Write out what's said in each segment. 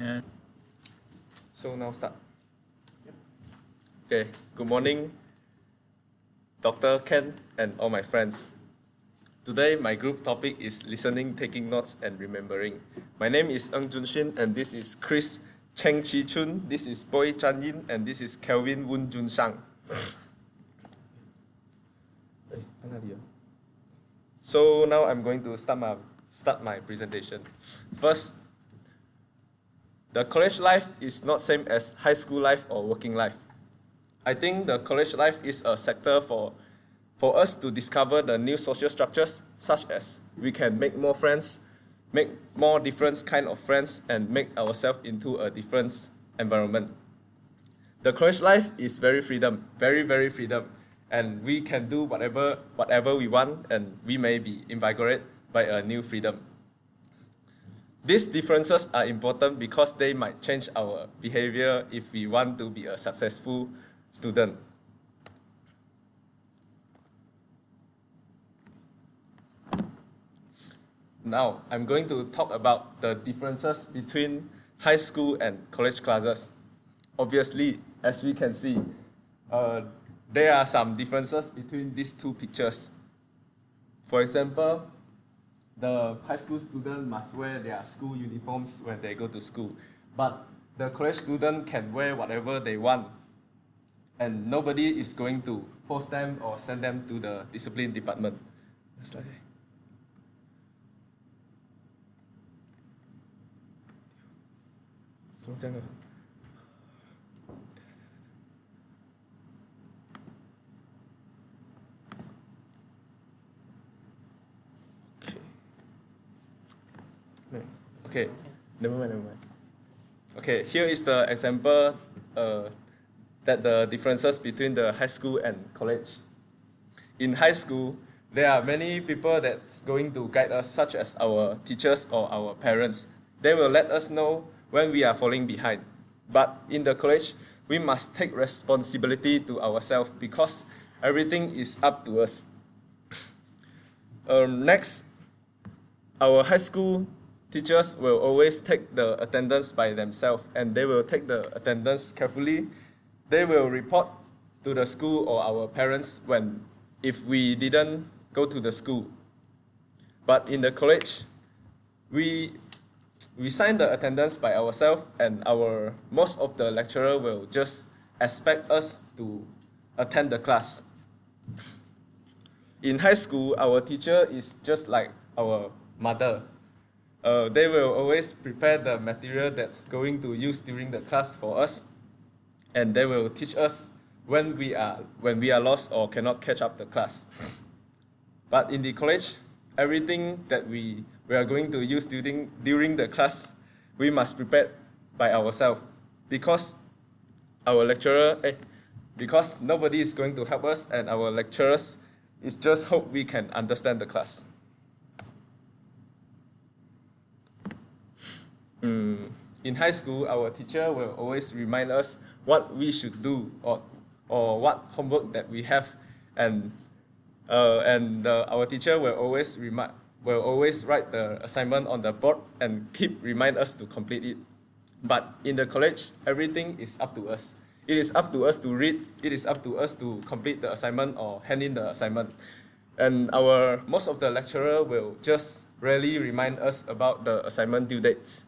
Yeah. So now start. Yep. Okay, good morning, Dr. Ken and all my friends. Today, my group topic is listening, taking notes, and remembering. My name is Ang Jun Shin, and this is Chris Cheng Chi Chun, this is Boy Chan Yin, and this is Kelvin Woon Jun Sang. so now I'm going to start my, start my presentation. First, the college life is not same as high school life or working life. I think the college life is a sector for, for us to discover the new social structures, such as we can make more friends, make more different kind of friends, and make ourselves into a different environment. The college life is very freedom, very very freedom, and we can do whatever whatever we want, and we may be invigorated by a new freedom. These differences are important because they might change our behavior if we want to be a successful student. Now, I'm going to talk about the differences between high school and college classes. Obviously, as we can see, uh, there are some differences between these two pictures. For example, the high school student must wear their school uniforms when they go to school, but the college student can wear whatever they want, and nobody is going to force them or send them to the discipline department. Next slide. 怎 Okay, never mind, never mind. Okay, here is the example uh, that the differences between the high school and college. In high school, there are many people that's going to guide us, such as our teachers or our parents. They will let us know when we are falling behind. But in the college, we must take responsibility to ourselves because everything is up to us. Um, next, our high school teachers will always take the attendance by themselves and they will take the attendance carefully. They will report to the school or our parents when if we didn't go to the school. But in the college, we we sign the attendance by ourselves and our most of the lecturer will just expect us to attend the class. In high school, our teacher is just like our mother. Uh, they will always prepare the material that's going to use during the class for us, and they will teach us when we are when we are lost or cannot catch up the class. But in the college, everything that we, we are going to use during during the class, we must prepare by ourselves because our lecturer, eh, because nobody is going to help us, and our lecturers is just hope we can understand the class. Mm, in high school, our teacher will always remind us what we should do or, or what homework that we have, and uh, and uh, our teacher will always remind will always write the assignment on the board and keep remind us to complete it. But in the college, everything is up to us. It is up to us to read. It is up to us to complete the assignment or hand in the assignment. And our most of the lecturer will just rarely remind us about the assignment due dates.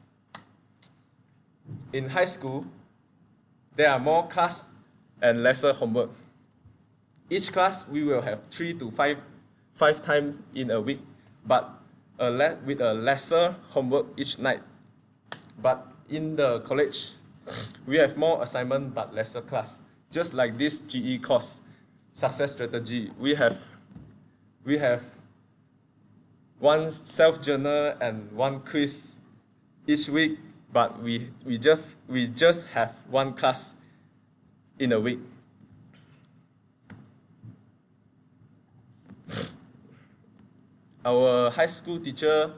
In high school, there are more class and lesser homework. Each class we will have three to five, five times in a week, but a le- with a lesser homework each night. But in the college, we have more assignment but lesser class. Just like this GE course, success strategy, we have we have one self journal and one quiz each week, but we, we just we just have one class in a week. Our high school teacher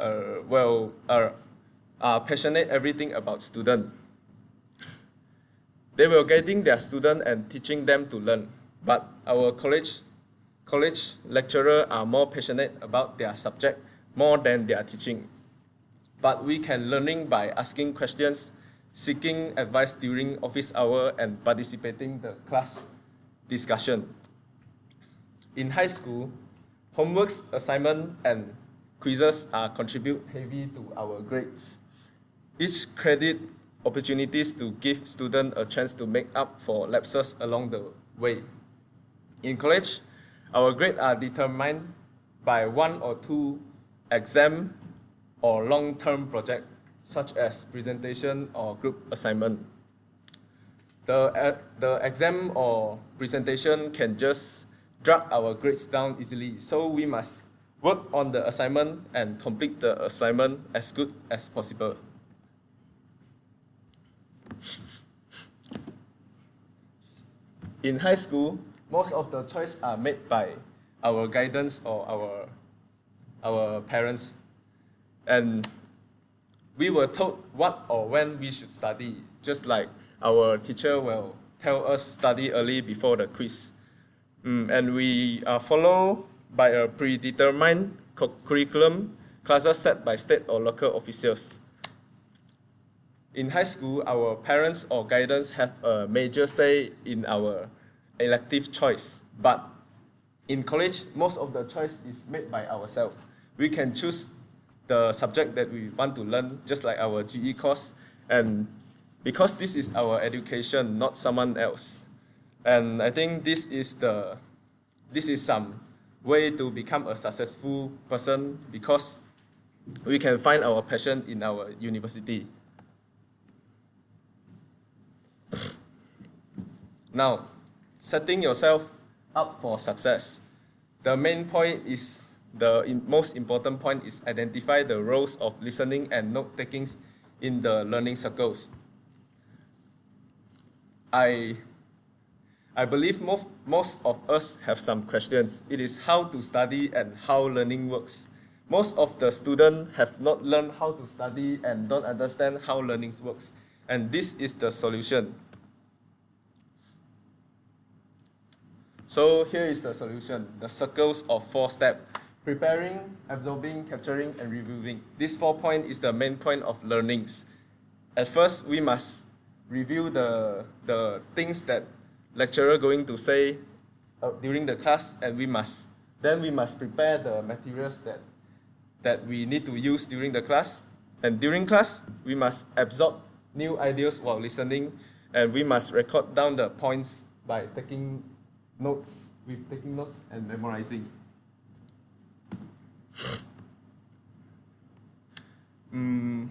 uh, well are, are passionate everything about student. They were guiding their student and teaching them to learn. But our college college lecturer are more passionate about their subject more than their teaching. But we can learning by asking questions, seeking advice during office hour, and participating the class discussion. In high school, homeworks, assignment, and quizzes are contribute heavy to our grades. Each credit opportunities to give students a chance to make up for lapses along the way. In college, our grades are determined by one or two exam or long-term project such as presentation or group assignment. The, uh, the exam or presentation can just drag our grades down easily, so we must work on the assignment and complete the assignment as good as possible. In high school, most of the choice are made by our guidance or our, our parents. And we were told what or when we should study, just like our teacher will tell us study early before the quiz. Mm, and we are followed by a predetermined curriculum, classes set by state or local officials. In high school, our parents or guidance have a major say in our elective choice, but in college, most of the choice is made by ourselves. We can choose the subject that we want to learn, just like our GE course, and because this is our education, not someone else. And I think this is the, this is some way to become a successful person because we can find our passion in our university. Now, setting yourself up for success. The main point is the most important point is identify the roles of listening and note taking in the learning circles. I, I believe most, most of us have some questions. It is how to study and how learning works. Most of the students have not learned how to study and don't understand how learning works. And this is the solution. So here is the solution, the circles of four steps. Preparing, absorbing, capturing, and reviewing. This four point is the main point of learnings. At first, we must review the, the things that lecturer going to say uh, during the class, and we must, then we must prepare the materials that, that we need to use during the class. And during class, we must absorb new ideas while listening, and we must record down the points by taking notes with taking notes and memorizing. Mm.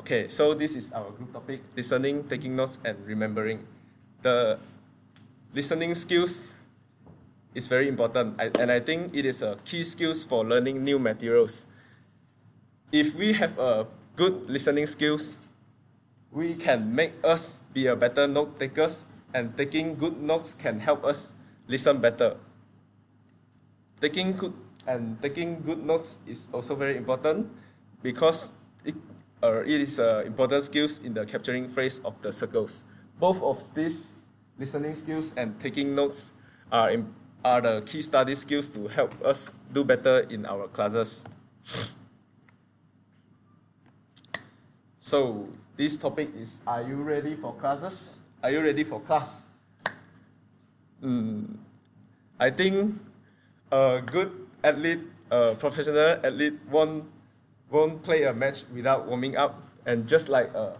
Okay, so this is our group topic, listening, taking notes, and remembering. The listening skills is very important, I, and I think it is a key skills for learning new materials. If we have a good listening skills, we can make us be a better note takers and taking good notes can help us listen better. Taking good and taking good notes is also very important because it, uh, it is uh, important skills in the capturing phrase of the circles. Both of these listening skills and taking notes are, in, are the key study skills to help us do better in our classes. So this topic is, are you ready for classes? Are you ready for class? Mm, I think a good athlete, a uh, professional athlete won't, won't play a match without warming up. And just like a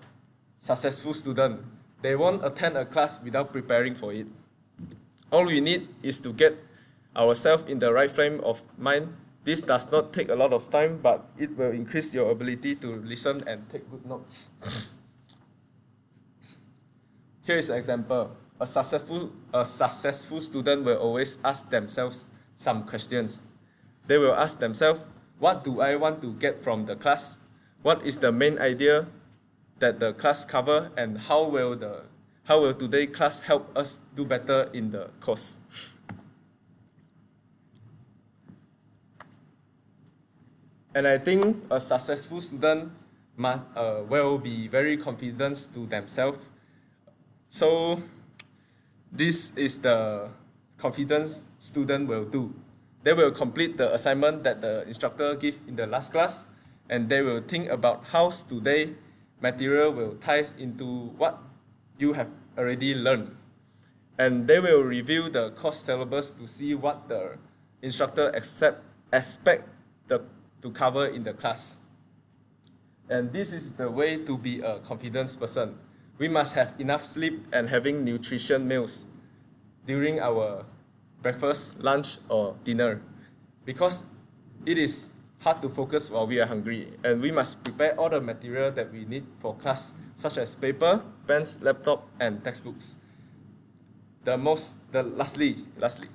successful student, they won't attend a class without preparing for it. All we need is to get ourselves in the right frame of mind. This does not take a lot of time, but it will increase your ability to listen and take good notes. Here is an example. A successful, a successful student will always ask themselves some questions. They will ask themselves, what do I want to get from the class? What is the main idea that the class cover and how will the how will today class help us do better in the course? And I think a successful student must, uh, will be very confident to themselves so this is the confidence student will do. They will complete the assignment that the instructor give in the last class and they will think about how today material will tie into what you have already learned. And they will review the course syllabus to see what the instructor accept, expect the, to cover in the class. And this is the way to be a confidence person. We must have enough sleep and having nutrition meals during our breakfast, lunch, or dinner. Because it is hard to focus while we are hungry, and we must prepare all the material that we need for class, such as paper, pens, laptop, and textbooks. The most, the lastly, lastly,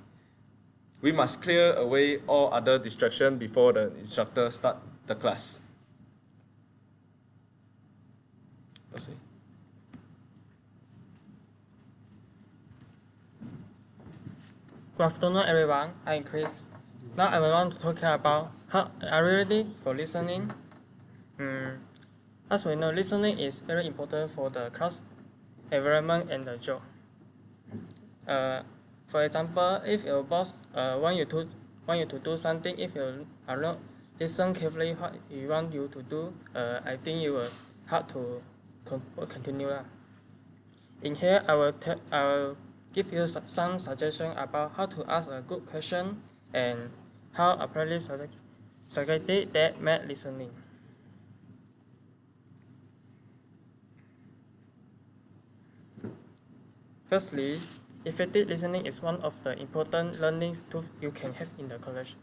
we must clear away all other distraction before the instructor start the class. See. Good afternoon, everyone. I'm Chris. Now I want to talk about how are you ready for listening? Mm, as we know, listening is very important for the class environment and the job. Uh, for example, if your boss uh, want you to want you to do something, if you are not listen carefully what he want you to do, uh, I think you will have to con continue. In here, I will, I will give you some suggestions about how to ask a good question and how apply strategy that make listening. Firstly, effective listening is one of the important learning tools you can have in the college.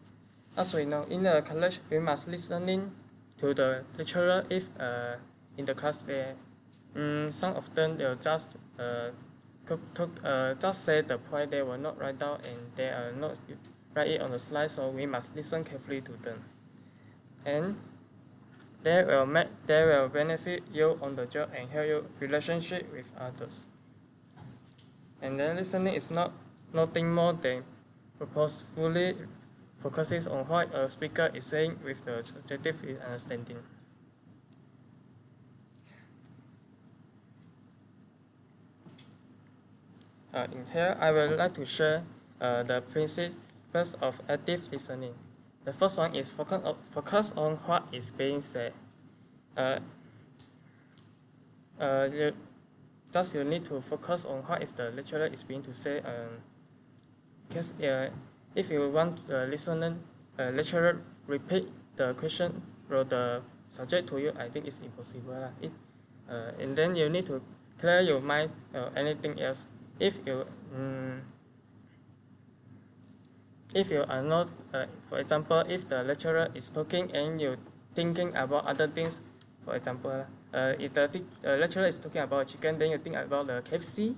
As we know, in the college, we must listening to the lecturer if uh, in the class there, um, some of them will just uh, uh, just say the point they will not write down and they are not write it on the slide, so we must listen carefully to them. And they will make they will benefit you on the job and help you relationship with others. And then listening is not nothing more than purposefully focuses on what a speaker is saying with the subjective understanding. In here, I would like to share uh, the principles of active listening. The first one is focus on, focus on what is being said. Uh, uh, you, just you need to focus on what is the lecturer is being to say. Um, because uh, if you want the listener, uh, lecturer repeat the question or the subject to you, I think it's impossible. It, uh, and then you need to clear your mind or anything else if you um, if you are not, uh, for example, if the lecturer is talking and you thinking about other things, for example, uh, if the lecturer is talking about chicken, then you think about the KFC,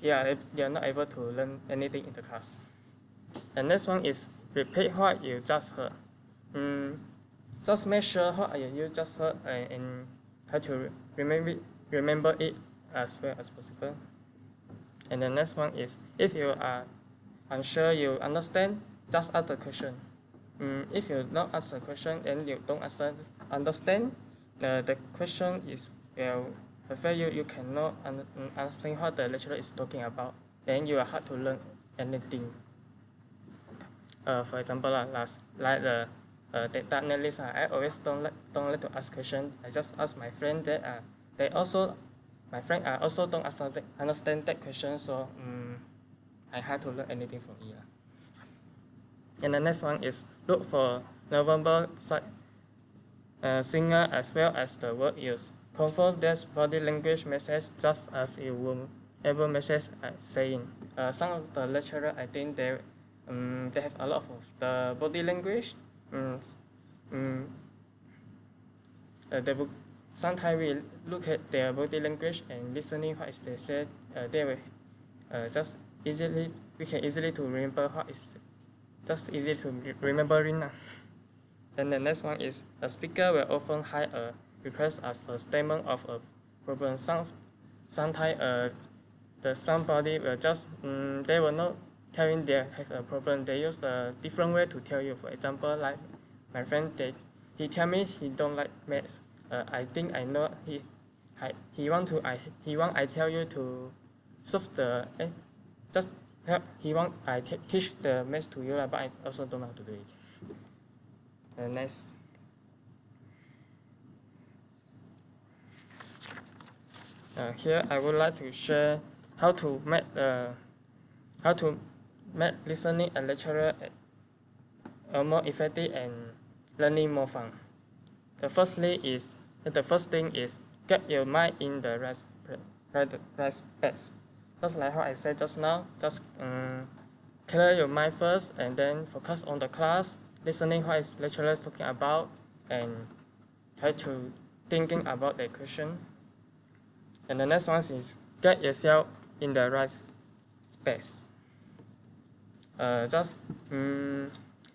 yeah, you are not able to learn anything in the class. The next one is repeat what you just heard. Um, just make sure what you just heard and, and how to remember, remember it as well as possible. And the next one is, if you are unsure you understand, just ask the question. Um, if you don't ask the question and you don't understand, uh, the question is well, afraid you, you cannot un understand what the lecturer is talking about, then you are hard to learn anything. Uh, for example, uh, last, like the uh, data analyst, uh, I always don't like, don't like to ask questions. I just ask my friend that uh, they also my friend I also don't understand that question, so um, I had to learn anything from here. And the next one is look for November uh, singer as well as the word used. Confirm this body language message just as you will ever message uh, saying. Uh, some of the lecturer, I think they, um, they have a lot of the body language. Um, um, uh, they will sometimes we look at their body language and listening what is they said, uh, they will uh, just easily, we can easily to remember what is just easy to remembering. And the next one is a speaker will often hide a request as a statement of a problem. Some, sometimes uh, the somebody will just, um, they will not telling they have a problem. They use a different way to tell you. For example, like my friend, they, he tell me he don't like maths uh, I think I know he I, he want to I he want I tell you to solve the eh, just help he want I teach the math to you lah, but I also don't know how to do it. Nice. next. Uh, here I would like to share how to make uh, how to make listening a lecturer uh, more effective and learning more fun. The firstly is the first thing is get your mind in the right right, right space. Just like how I said just now, just um, clear your mind first and then focus on the class, listening what is lecturer talking about, and try to thinking about the question. And the next one is get yourself in the right space. Uh, just um,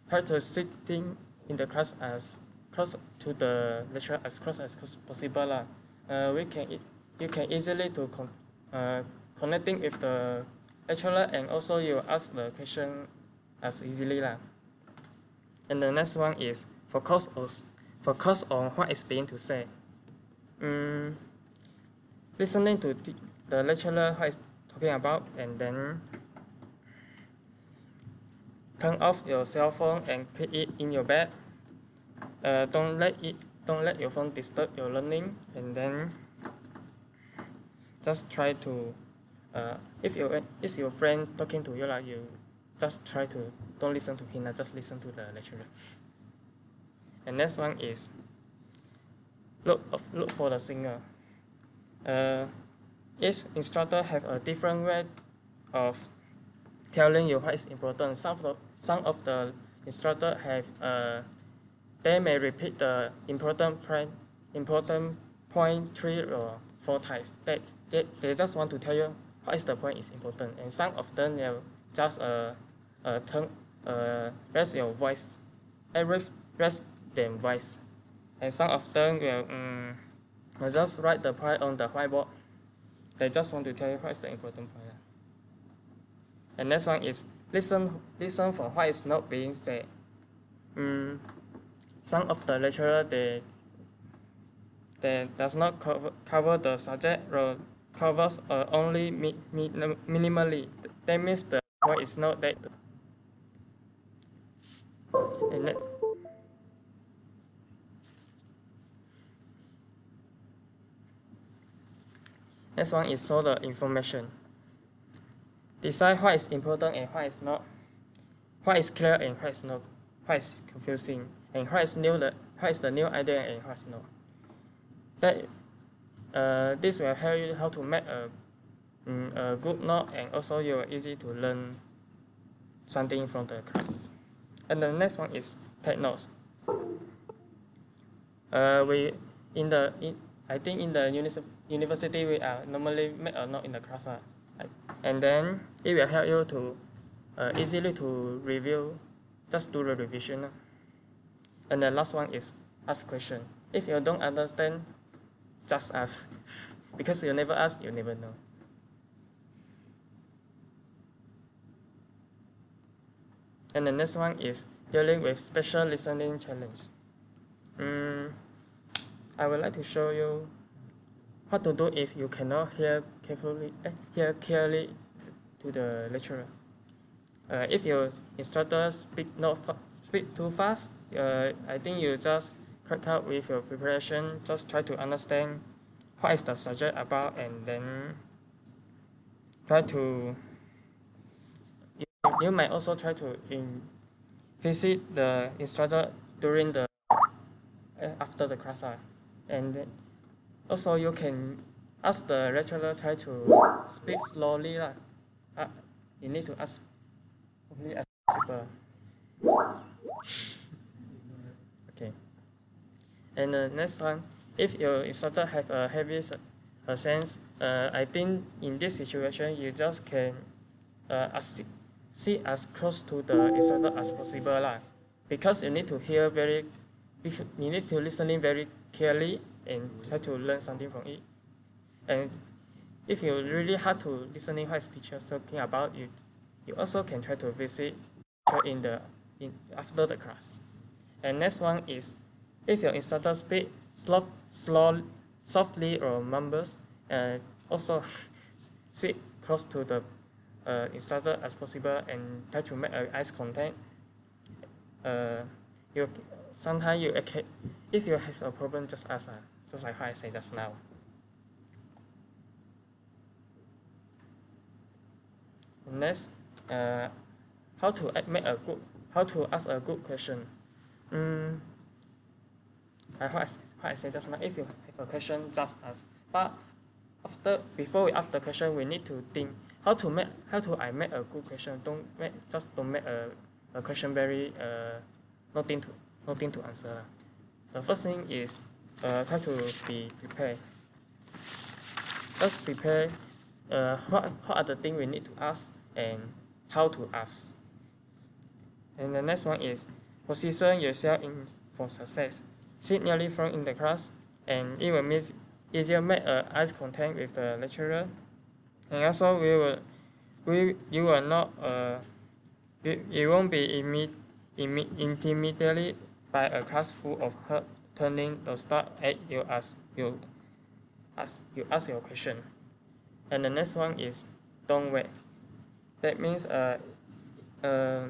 try to sitting in the class as close to the lecturer as close as possible. Uh, we can you can easily to con uh, connecting with the lecturer and also you ask the question as easily. lah. And the next one is focus on, focus on what is being to say. Um, listening to the lecturer what is talking about and then turn off your cell phone and put it in your bed. Uh, don't let it don't let your phone disturb your learning and then just try to uh, if your is your friend talking to you like you just try to don't listen to him just listen to the lecturer. And next one is look look for the singer. Uh, each instructor have a different way of telling you what is important. Some of the, some of the instructor have uh, they may repeat the important point important point three or four times they, they, they just want to tell you what is the point is important. And some of them will just uh, uh, turn, uh, raise your voice, every raise them voice. And some of them will, um, will just write the point on the whiteboard. They just want to tell you what is the important point. And next one is listen, listen for what is not being said. Um, some of the lecturer they they does not cover, cover the subject or covers uh, only mi mi minimally. That means the point is not that. And that, Next one is sort the information. Decide what is important and what is not. What is clear and what is not. What is confusing and what is new. The, what is the new idea and what is not. That uh, this will help you how to make a, um, a good note and also you are easy to learn something from the class. And the next one is take notes. Uh, we in the in, I think in the university we are normally make a note in the class, uh, and then it will help you to uh, easily to review, just do the revision. Uh. And the last one is ask question. If you don't understand just ask. Because you never ask, you never know. And the next one is dealing with special listening challenge. Mm, I would like to show you what to do if you cannot hear carefully, eh, hear clearly to the lecturer. Uh, if your instructor speak not speak too fast, uh, I think you just crack out with your preparation, just try to understand what is the subject about and then try to you, you might also try to in, visit the instructor during the uh, after the class uh, and then also you can ask the lecturer try to speak slowly uh, you need to ask possible okay and the next one, if your instructor have a heavy a sense, uh, I think in this situation you just can uh, as, sit as close to the instructor as possible lah. Because you need to hear very, you need to listening very clearly and try to learn something from it. And if you really hard to listening what is teacher is talking about, you you also can try to visit in the in after the class. And next one is if your instructor speaks slow, slow, softly or mumbles, uh, also sit close to the uh, instructor as possible and try to make uh, eye contact. Uh, you sometimes you okay, if you have a problem, just ask. Uh, just like how I say just now. Next uh, how to make a good, how to ask a good question. Mm, I, I, what I said just now, if you have a question, just ask. But after, before we ask the question, we need to think how to make, how to I make a good question. Don't make, just don't make a, a question very, uh, nothing to, nothing to answer. The first thing is uh, try to be prepared. Just prepare uh, what, what are the things we need to ask and how to ask. And the next one is position yourself in for success. Sit nearly front in the class and it will make easier make uh, eye contact with the lecturer. And also we will we you will not uh, you, won't be imme, imme, intimidated by a class full of her turning the start at you ask you ask you ask your question. And the next one is don't wait. That means uh, uh,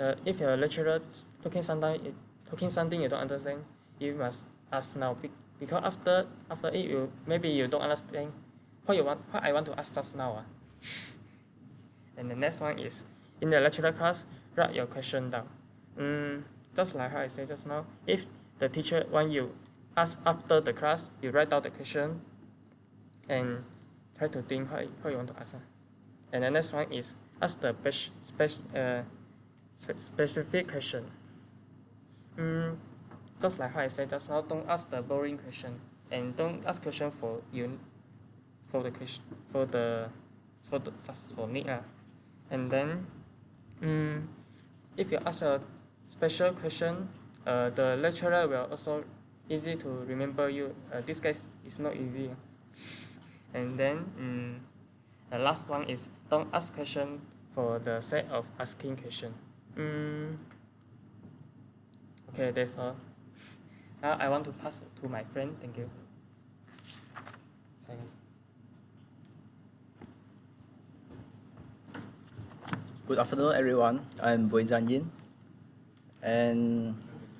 uh, if your lecturer talking something talking something you don't understand, you must ask now because after after it you maybe you don't understand what you want what I want to ask just now. Uh. And the next one is in the lecturer class, write your question down. Mm, just like how I said just now, if the teacher want you ask after the class, you write down the question and try to think how, how you want to answer. And the next one is ask the spec, spec, uh, specific question. Mm, just like how I said just now, don't ask the boring question and don't ask question for you for the question for the for the just for need uh. And then mm, if you ask a special question, uh, the lecturer will also easy to remember you. Uh, this case is not easy. And then um, the last one is don't ask question for the sake of asking question. Um, okay, that's all. Now I want to pass to my friend. Thank you. Thanks. Good afternoon, everyone. I'm Jan Yin. And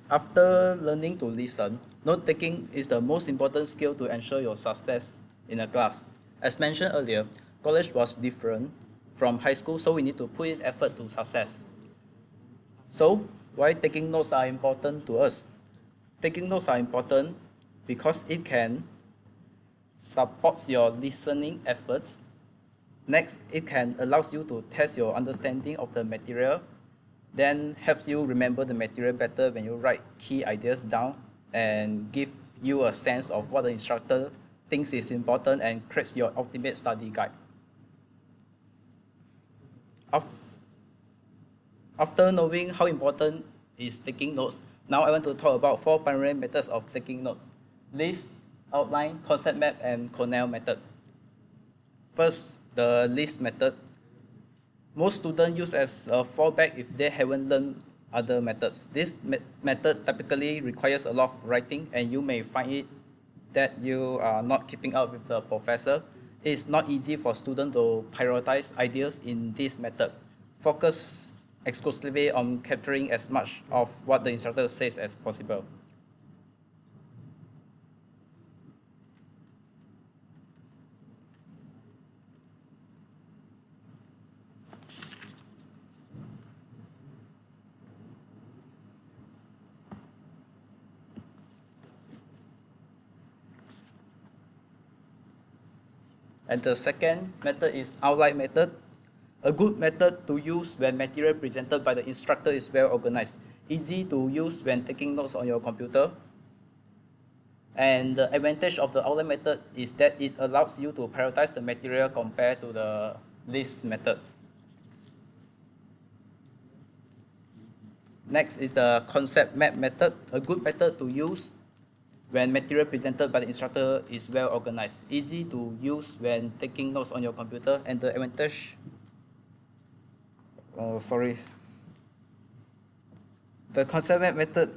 after learning to listen, note taking is the most important skill to ensure your success in a class. As mentioned earlier, college was different from high school, so we need to put in effort to success. So, why taking notes are important to us? Taking notes are important because it can support your listening efforts. Next, it can allows you to test your understanding of the material then helps you remember the material better when you write key ideas down and give you a sense of what the instructor thinks is important and creates your ultimate study guide. After knowing how important is taking notes, now I want to talk about four primary methods of taking notes. List, outline, concept map, and Cornell method. First, the list method most students use as a fallback if they haven't learned other methods. This me method typically requires a lot of writing and you may find it that you are not keeping up with the professor. It's not easy for students to prioritize ideas in this method. Focus exclusively on capturing as much of what the instructor says as possible. And the second method is outline method. A good method to use when material presented by the instructor is well organized. Easy to use when taking notes on your computer. And the advantage of the outline method is that it allows you to prioritize the material compared to the list method. Next is the concept map method, a good method to use when material presented by the instructor is well organized, easy to use when taking notes on your computer, and the advantage, oh sorry, the concept map method,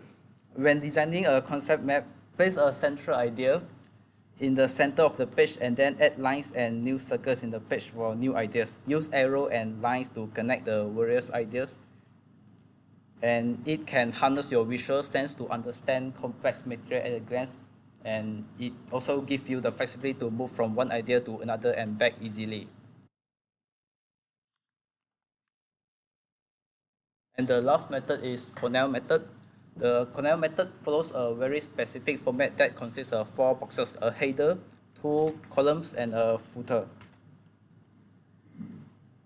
when designing a concept map, place a central idea in the center of the page and then add lines and new circles in the page for new ideas. Use arrow and lines to connect the various ideas and it can harness your visual sense to understand complex material at a glance and it also gives you the flexibility to move from one idea to another and back easily. And the last method is Cornell method. The Cornell method follows a very specific format that consists of four boxes, a header, two columns, and a footer.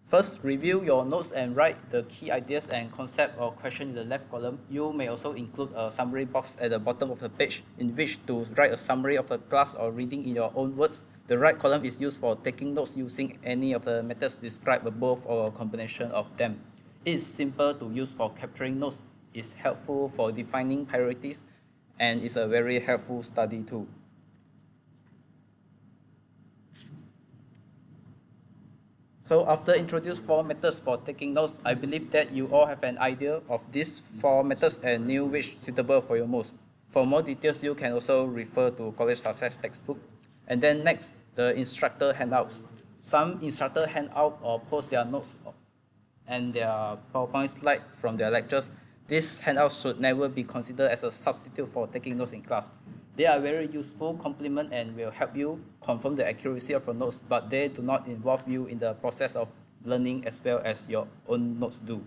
First, review your notes and write the key ideas and concept or question in the left column. You may also include a summary box at the bottom of the page in which to write a summary of the class or reading in your own words. The right column is used for taking notes using any of the methods described above or a combination of them. It is simple to use for capturing notes, it's helpful for defining priorities, and it's a very helpful study tool. So after introduce four methods for taking notes, I believe that you all have an idea of these four methods and knew which suitable for you most. For more details, you can also refer to College Success textbook. And then next, the instructor handouts. Some instructor hand out or post their notes and their PowerPoint slide from their lectures. These handouts should never be considered as a substitute for taking notes in class. They are very useful complement and will help you confirm the accuracy of your notes, but they do not involve you in the process of learning as well as your own notes do.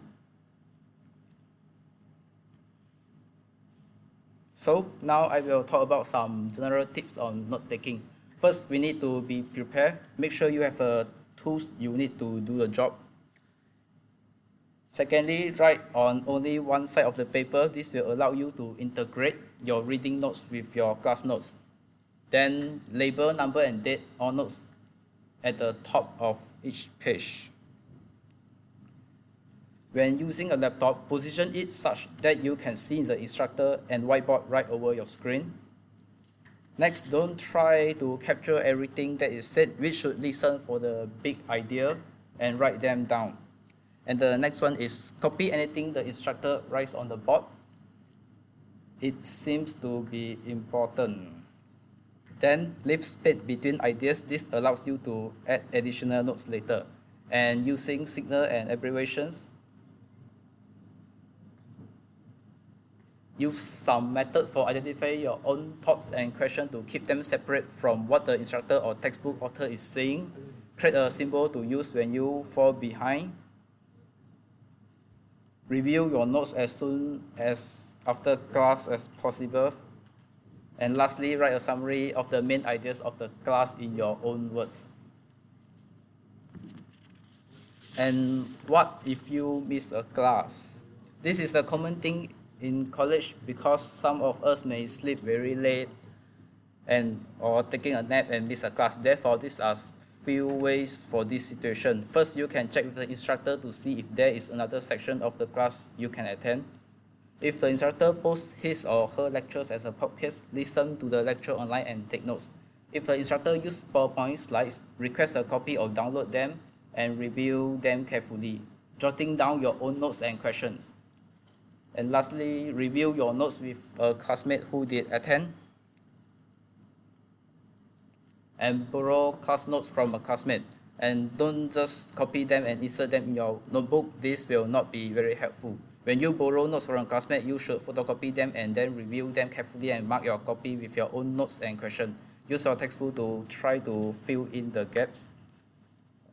So now I will talk about some general tips on note taking. First, we need to be prepared. Make sure you have a tools you need to do the job. Secondly, write on only one side of the paper. This will allow you to integrate your reading notes with your class notes. Then label number and date or notes at the top of each page. When using a laptop, position it such that you can see the instructor and whiteboard right over your screen. Next, don't try to capture everything that is said. We should listen for the big idea and write them down. And the next one is copy anything the instructor writes on the board. It seems to be important. Then leave space between ideas. This allows you to add additional notes later. And using signal and abbreviations, use some method for identifying your own thoughts and questions to keep them separate from what the instructor or textbook author is saying. Create a symbol to use when you fall behind review your notes as soon as after class as possible. And lastly, write a summary of the main ideas of the class in your own words. And what if you miss a class? This is a common thing in college because some of us may sleep very late and or taking a nap and miss a class. Therefore, these are few ways for this situation. First, you can check with the instructor to see if there is another section of the class you can attend. If the instructor posts his or her lectures as a podcast, listen to the lecture online and take notes. If the instructor uses PowerPoint slides, request a copy or download them and review them carefully, jotting down your own notes and questions. And lastly, review your notes with a classmate who did attend and borrow class notes from a classmate and don't just copy them and insert them in your notebook. This will not be very helpful. When you borrow notes from a classmate, you should photocopy them and then review them carefully and mark your copy with your own notes and questions. Use your textbook to try to fill in the gaps.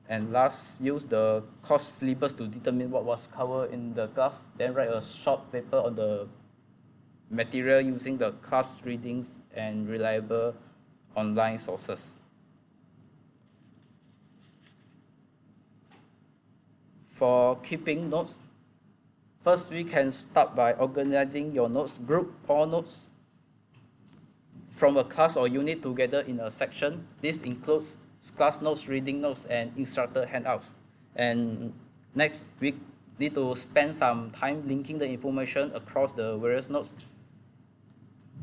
And last, use the course syllabus to determine what was covered in the class. Then write a short paper on the material using the class readings and reliable online sources. For keeping notes, first we can start by organizing your notes, group all notes from a class or unit together in a section. This includes class notes, reading notes, and instructor handouts. And next, we need to spend some time linking the information across the various notes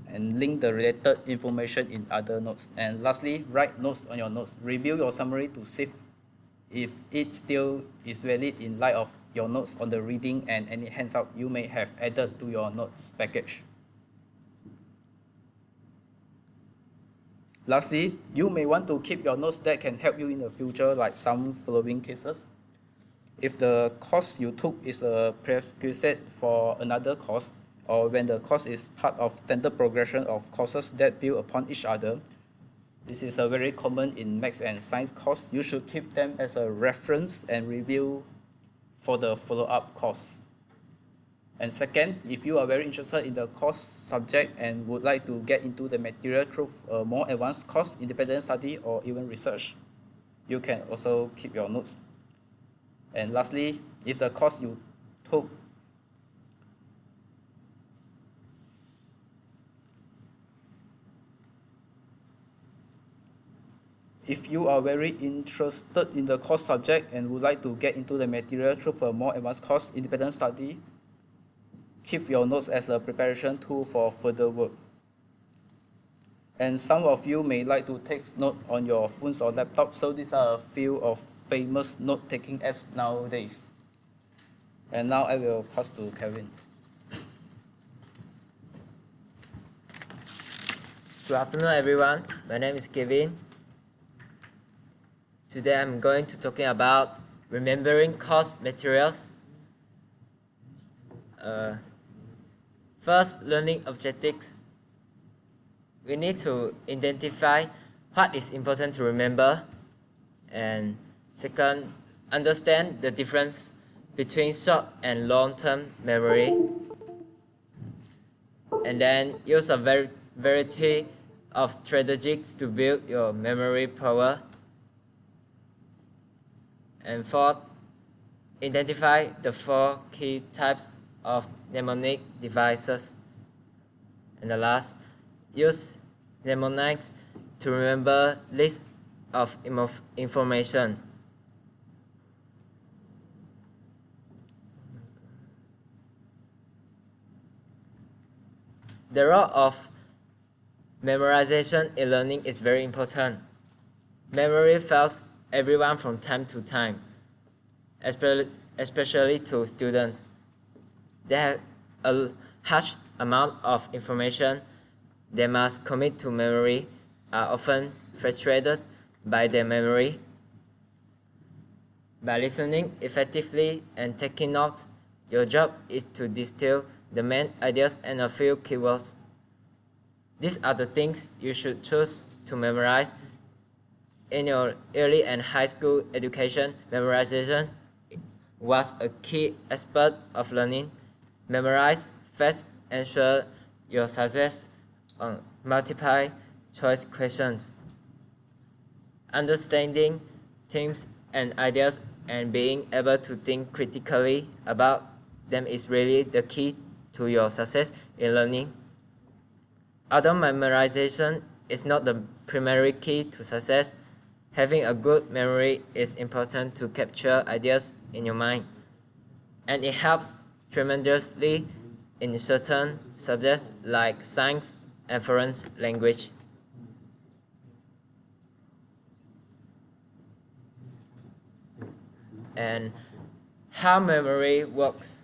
and link the related information in other notes. And lastly, write notes on your notes. Review your summary to see if it still is valid in light of your notes on the reading and any handout you may have added to your notes package. Lastly, you may want to keep your notes that can help you in the future like some following cases. If the course you took is a prerequisite for another course, or when the course is part of standard progression of courses that build upon each other. This is a very common in maths and science course. You should keep them as a reference and review for the follow-up course. And second, if you are very interested in the course subject and would like to get into the material through a more advanced course, independent study, or even research, you can also keep your notes. And lastly, if the course you took If you are very interested in the course subject and would like to get into the material through a more advanced course, independent study, keep your notes as a preparation tool for further work. And some of you may like to take note on your phones or laptops, so these are a few of famous note-taking apps nowadays. And now I will pass to Kevin. Good afternoon, everyone. My name is Kevin. Today I'm going to talking about remembering course materials. Uh, first, learning objectives. We need to identify what is important to remember. And second, understand the difference between short and long-term memory. And then use a variety of strategies to build your memory power. And fourth, identify the four key types of mnemonic devices. And the last, use mnemonics to remember list of information. The role of memorization in learning is very important. Memory fails everyone from time to time, especially to students. They have a huge amount of information they must commit to memory, are often frustrated by their memory. By listening effectively and taking notes, your job is to distill the main ideas and a few keywords. These are the things you should choose to memorize. In your early and high school education, memorization was a key aspect of learning. Memorize fast, ensure your success on multiple choice questions. Understanding themes and ideas and being able to think critically about them is really the key to your success in learning. Although memorization is not the primary key to success, having a good memory is important to capture ideas in your mind. And it helps tremendously in certain subjects like science and foreign language. And how memory works.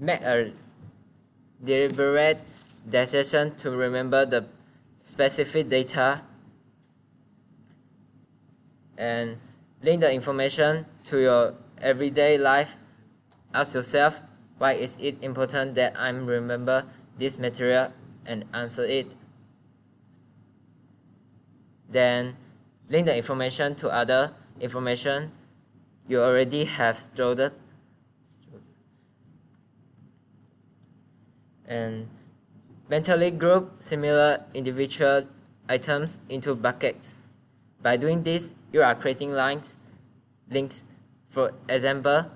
Make a deliberate decision to remember the specific data and link the information to your everyday life. Ask yourself, why is it important that I remember this material and answer it? Then link the information to other information you already have stored and mentally group similar individual items into buckets. By doing this, you are creating lines, links, for example,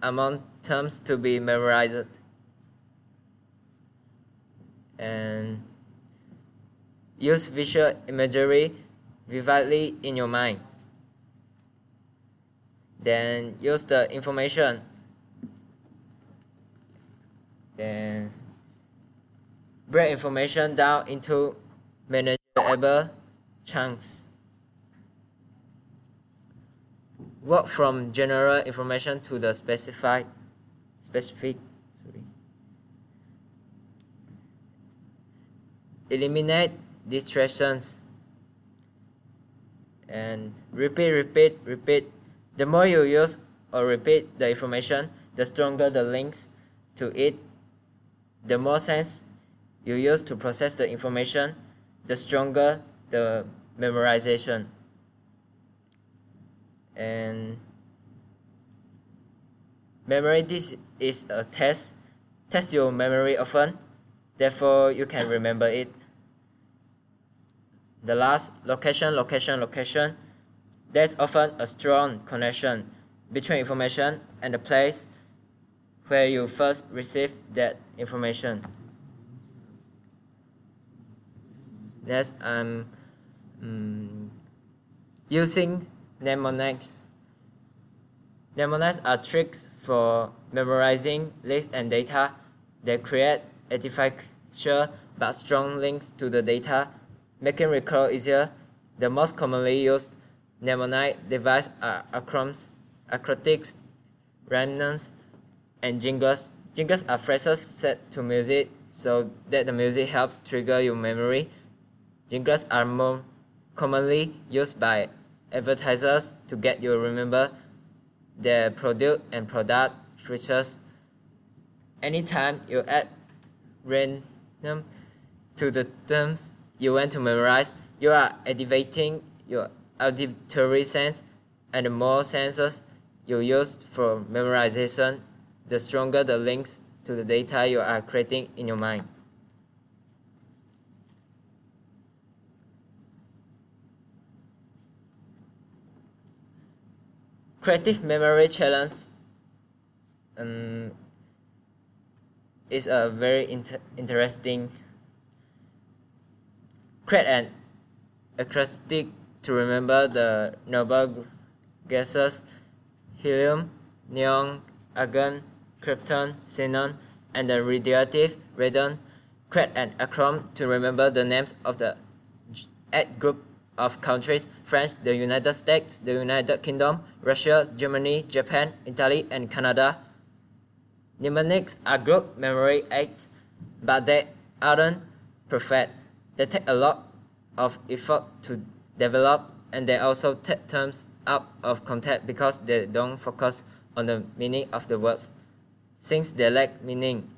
among terms to be memorized. And use visual imagery vividly in your mind. Then use the information. Then break information down into manageable chunks. Work from general information to the specified specific sorry. Eliminate distractions and repeat, repeat, repeat. The more you use or repeat the information, the stronger the links to it, the more sense you use to process the information, the stronger the memorization. And Memory this is a test. Test your memory often, therefore you can remember it. The last location, location, location. There's often a strong connection between information and the place where you first received that information. Next, I'm um, using mnemonics. Mnemonics are tricks for memorizing lists and data. They create artificial but strong links to the data, making recall easier. The most commonly used mnemonic devices are acronyms, acrostics, remnants, and jingles. Jingles are phrases set to music so that the music helps trigger your memory. Jingles are more commonly used by advertisers to get you remember their product and product features. Anytime you add random to the terms you want to memorize, you are activating your auditory sense and the more senses you use for memorization, the stronger the links to the data you are creating in your mind. Creative memory challenge um, is a very inter interesting create an acrostic to remember the noble gases helium, neon, argon, krypton, xenon, and the radioactive radon. Create an acronym to remember the names of the eight group of countries France, the United States, the United Kingdom, Russia, Germany, Japan, Italy, and Canada. Mnemonics are group memory aids, but they aren't perfect. They take a lot of effort to develop, and they also take terms out of context because they don't focus on the meaning of the words. Since they lack meaning,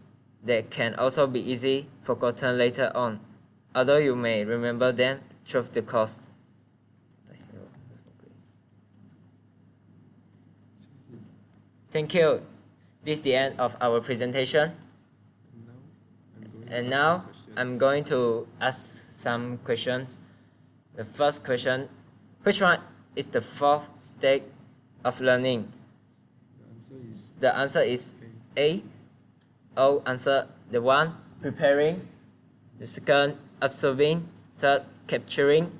they can also be easy forgotten later on, although you may remember them through the course. Thank you. This is the end of our presentation. And now I'm going to ask some questions. The first question, which one is the fourth stage of learning? The answer is A. O answer the one, preparing. The second, observing. Third, capturing.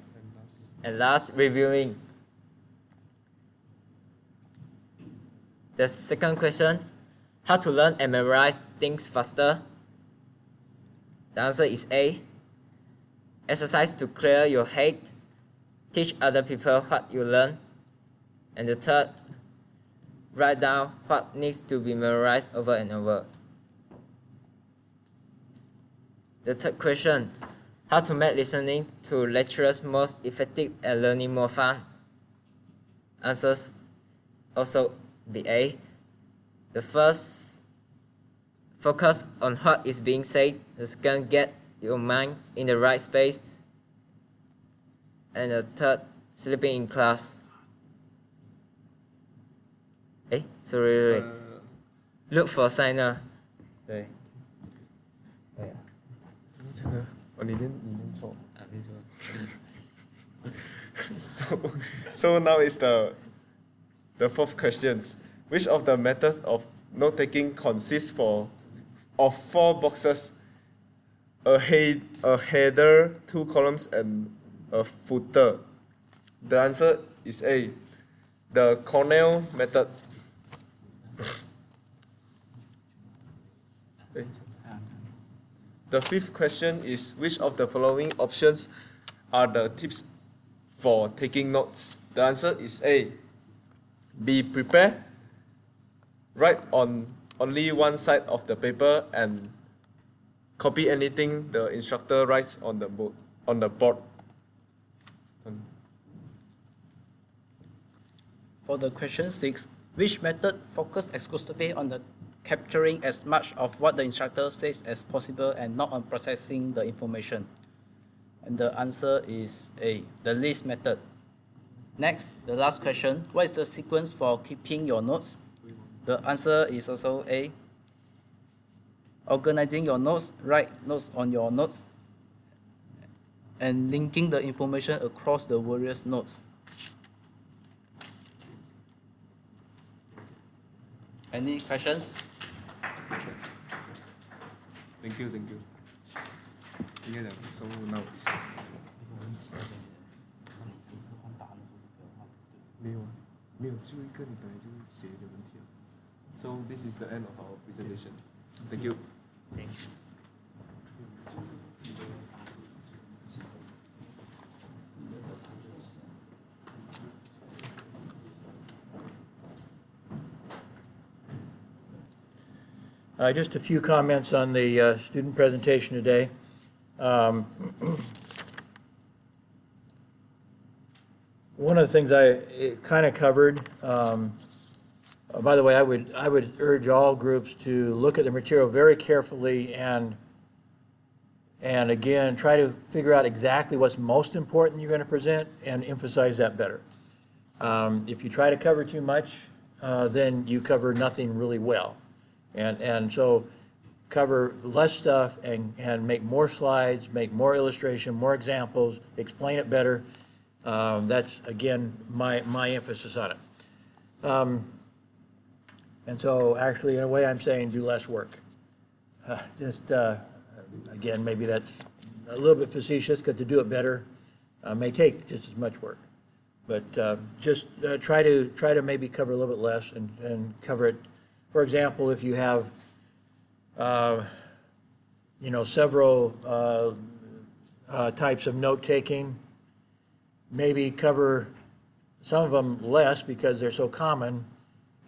And last, reviewing. The second question, how to learn and memorize things faster? The answer is A. Exercise to clear your head. Teach other people what you learn. And the third, write down what needs to be memorized over and over. The third question, how to make listening to lecturers more effective and learning more fun? Answers also be A. The first, focus on what is being said. The second, get your mind in the right space. And the third, sleeping in class. Eh, sorry, sorry. Look for signer. 对，对啊，怎么讲呢？哦，你念你念错。啊，没错。 so, so now is the the fourth questions. Which of the methods of note taking consists for of four boxes, a head, a header, two columns, and a footer? The answer is A. The Cornell method. The fifth question is which of the following options are the tips for taking notes? The answer is A. Be prepared. Write on only one side of the paper and copy anything the instructor writes on the board. On the board. For the question six, which method focus exclusively on the capturing as much of what the instructor says as possible and not on processing the information? And the answer is A, the list method. Next, the last question. What is the sequence for keeping your notes? The answer is also A. Organizing your notes, write notes on your notes, and linking the information across the various notes. Any questions? Thank you, thank you. Yeah, so now it's. 没有啊，没有，就一个你本来就写的问题啊。So this is the end of our presentation. Thank you. Thank you. Uh, Just a few comments on the uh, student presentation today. Um, One of the things I kind of covered, um, uh, by the way, I would, I would urge all groups to look at the material very carefully and, and again, try to figure out exactly what's most important you're going to present and emphasize that better. Um, If you try to cover too much, uh, then you cover nothing really well. And, and so cover less stuff and, and make more slides, make more illustration, more examples, explain it better. Um, That's, again, my, my emphasis on it. Um, And so actually, in a way, I'm saying do less work. Uh, Just, uh, again, maybe that's a little bit facetious, because to do it better uh, may take just as much work. But uh, just uh, try to, try to maybe cover a little bit less and, and cover it. For example, if you have, uh, you know, several uh, uh, types of note-taking, maybe cover some of them less because they're so common,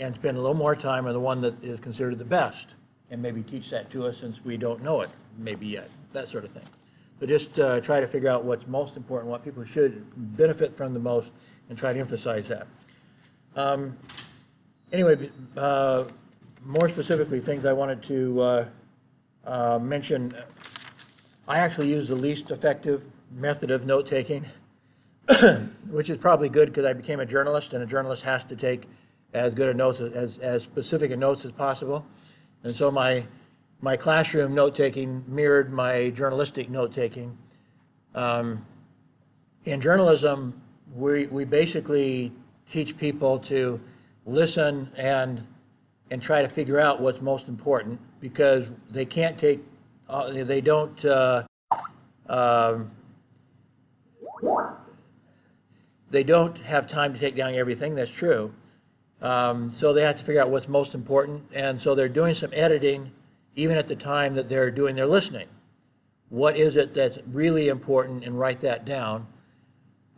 and spend a little more time on the one that is considered the best, and maybe teach that to us since we don't know it, maybe yet, that sort of thing. So just uh, try to figure out what's most important, what people should benefit from the most, and try to emphasize that. Um, Anyway, uh, more specifically, things I wanted to uh, uh, mention, I actually use the least effective method of note-taking, which is probably good because I became a journalist, and a journalist has to take as good a notes, as, as specific a notes as possible. And so my, my classroom note-taking mirrored my journalistic note-taking. Um, In journalism, we, we basically teach people to listen and, and try to figure out what's most important because they can't take, uh, they don't, uh, um, they don't have time to take down everything, that's true. Um, So they have to figure out what's most important, and so they're doing some editing even at the time that they're doing their listening. What is it that's really important, and write that down.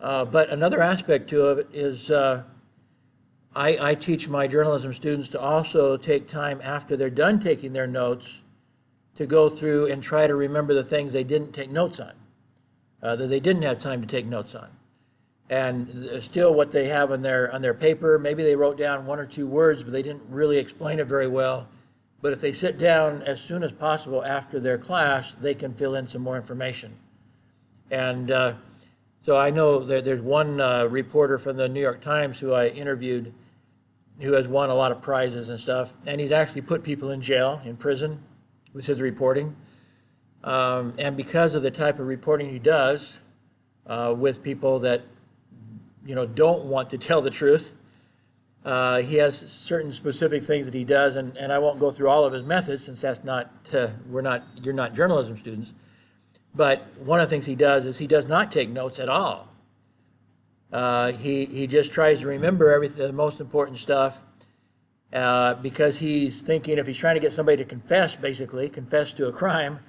Uh, But another aspect to it is, uh, I, I teach my journalism students to also take time after they're done taking their notes to go through and try to remember the things they didn't take notes on, uh, that they didn't have time to take notes on and still what they have on their, on their paper, maybe they wrote down one or two words, but they didn't really explain it very well. But if they sit down as soon as possible after their class, they can fill in some more information. And uh, so I know that there's one uh, reporter from the New York Times who I interviewed who has won a lot of prizes and stuff, and he's actually put people in jail, in prison, with his reporting. Um, and because of the type of reporting he does uh, with people that you know, don't want to tell the truth. Uh, he has certain specific things that he does, and, and I won't go through all of his methods since that's not, uh, we're not, you're not journalism students. But one of the things he does is he does not take notes at all. Uh, he, he just tries to remember everything, the most important stuff, uh, because he's thinking if he's trying to get somebody to confess, basically, confess to a crime,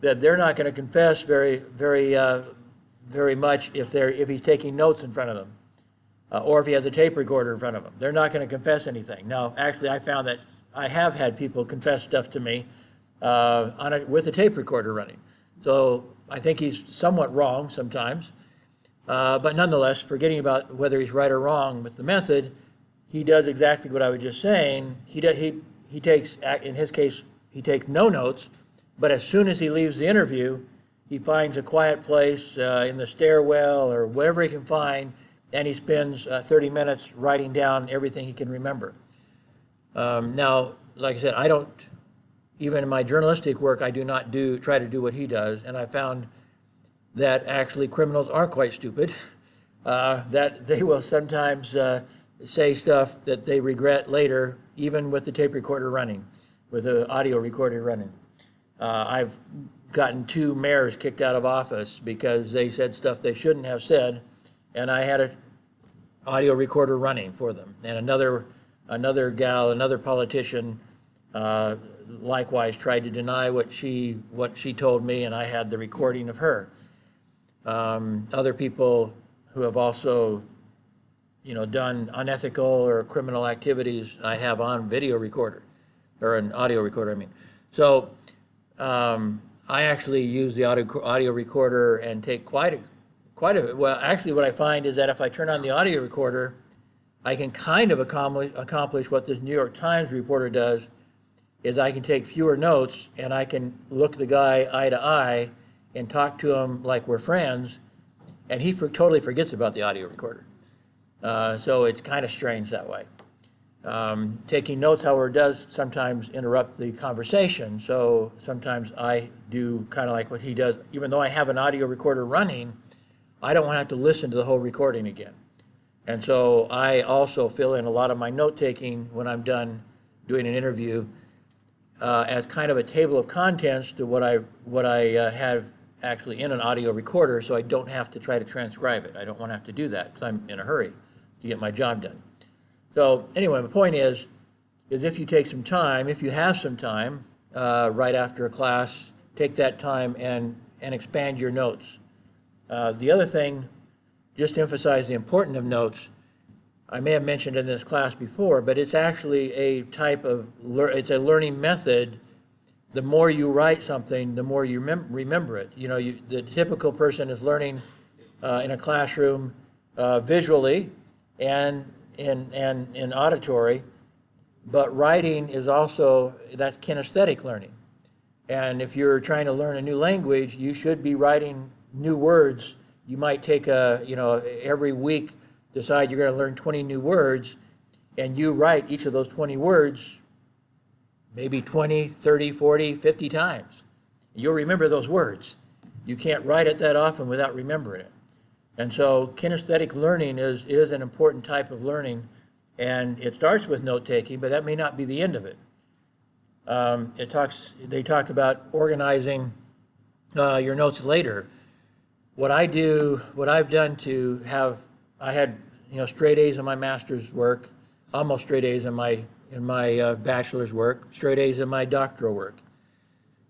that they're not going to confess very, very, uh, very much if they're, if he's taking notes in front of them, uh, or if he has a tape recorder in front of them. They're not going to confess anything. Now, actually, I found that I have had people confess stuff to me uh, on a, with a tape recorder running. So I think he's somewhat wrong sometimes. Uh, but nonetheless, forgetting about whether he's right or wrong with the method, he does exactly what I was just saying. He, do, he, he takes, in his case, he takes no notes, but as soon as he leaves the interview, he finds a quiet place uh, in the stairwell or wherever he can find, and he spends uh, 30 minutes writing down everything he can remember. Um, now, like I said, I don't, even in my journalistic work, I do not do, try to do what he does. And I found that actually criminals are quite stupid, uh, that they will sometimes uh, say stuff that they regret later, even with the tape recorder running, with the audio recorder running. Uh, I've gotten two mayors kicked out of office because they said stuff they shouldn't have said, and I had an audio recorder running for them. And another, another gal, another politician, uh, likewise tried to deny what she, what she told me, and I had the recording of her. Um, Other people who have also, you know, done unethical or criminal activities, I have on video recorder, or an audio recorder, I mean. So um, I actually use the audio, audio recorder and take quite a, quite a, well, actually what I find is that if I turn on the audio recorder, I can kind of accomplish, accomplish what this New York Times reporter does, is I can take fewer notes and I can look the guy eye to eye and talk to him like we're friends, and he for, totally forgets about the audio recorder. Uh, so it's kind of strange that way. Um, taking notes, however, does sometimes interrupt the conversation. So sometimes I do kind of like what he does. Even though I have an audio recorder running, I don't want to have to listen to the whole recording again. And so I also fill in a lot of my note taking when I'm done doing an interview uh, as kind of a table of contents to what I what I uh, have actually in an audio recorder, so I don't have to try to transcribe it. I don't want to have to do that because I'm in a hurry to get my job done. So anyway, my point is, is if you take some time, if you have some time, uh, right after a class, take that time and, and expand your notes. Uh, the other thing, just to emphasize the importance of notes, I may have mentioned in this class before, but it's actually a type of, it's a learning method. The more you write something, the more you remem- remember it. You know, you, the typical person is learning uh, in a classroom uh, visually and in, and in auditory, but writing is also, that's kinesthetic learning. And if you're trying to learn a new language, you should be writing new words. You might take a, you know, every week decide you're going to learn 20 new words, and you write each of those 20 words maybe 20, 30, 40, 50 times. You'll remember those words. You can't write it that often without remembering it. And so kinesthetic learning is, is an important type of learning, and it starts with note taking, but that may not be the end of it. Um, it talks, they talk about organizing uh, your notes later. What I do, what I've done to have, I had you know straight A's in my master's work, almost straight A's in my in my uh, bachelor's work, straight A's in my doctoral work.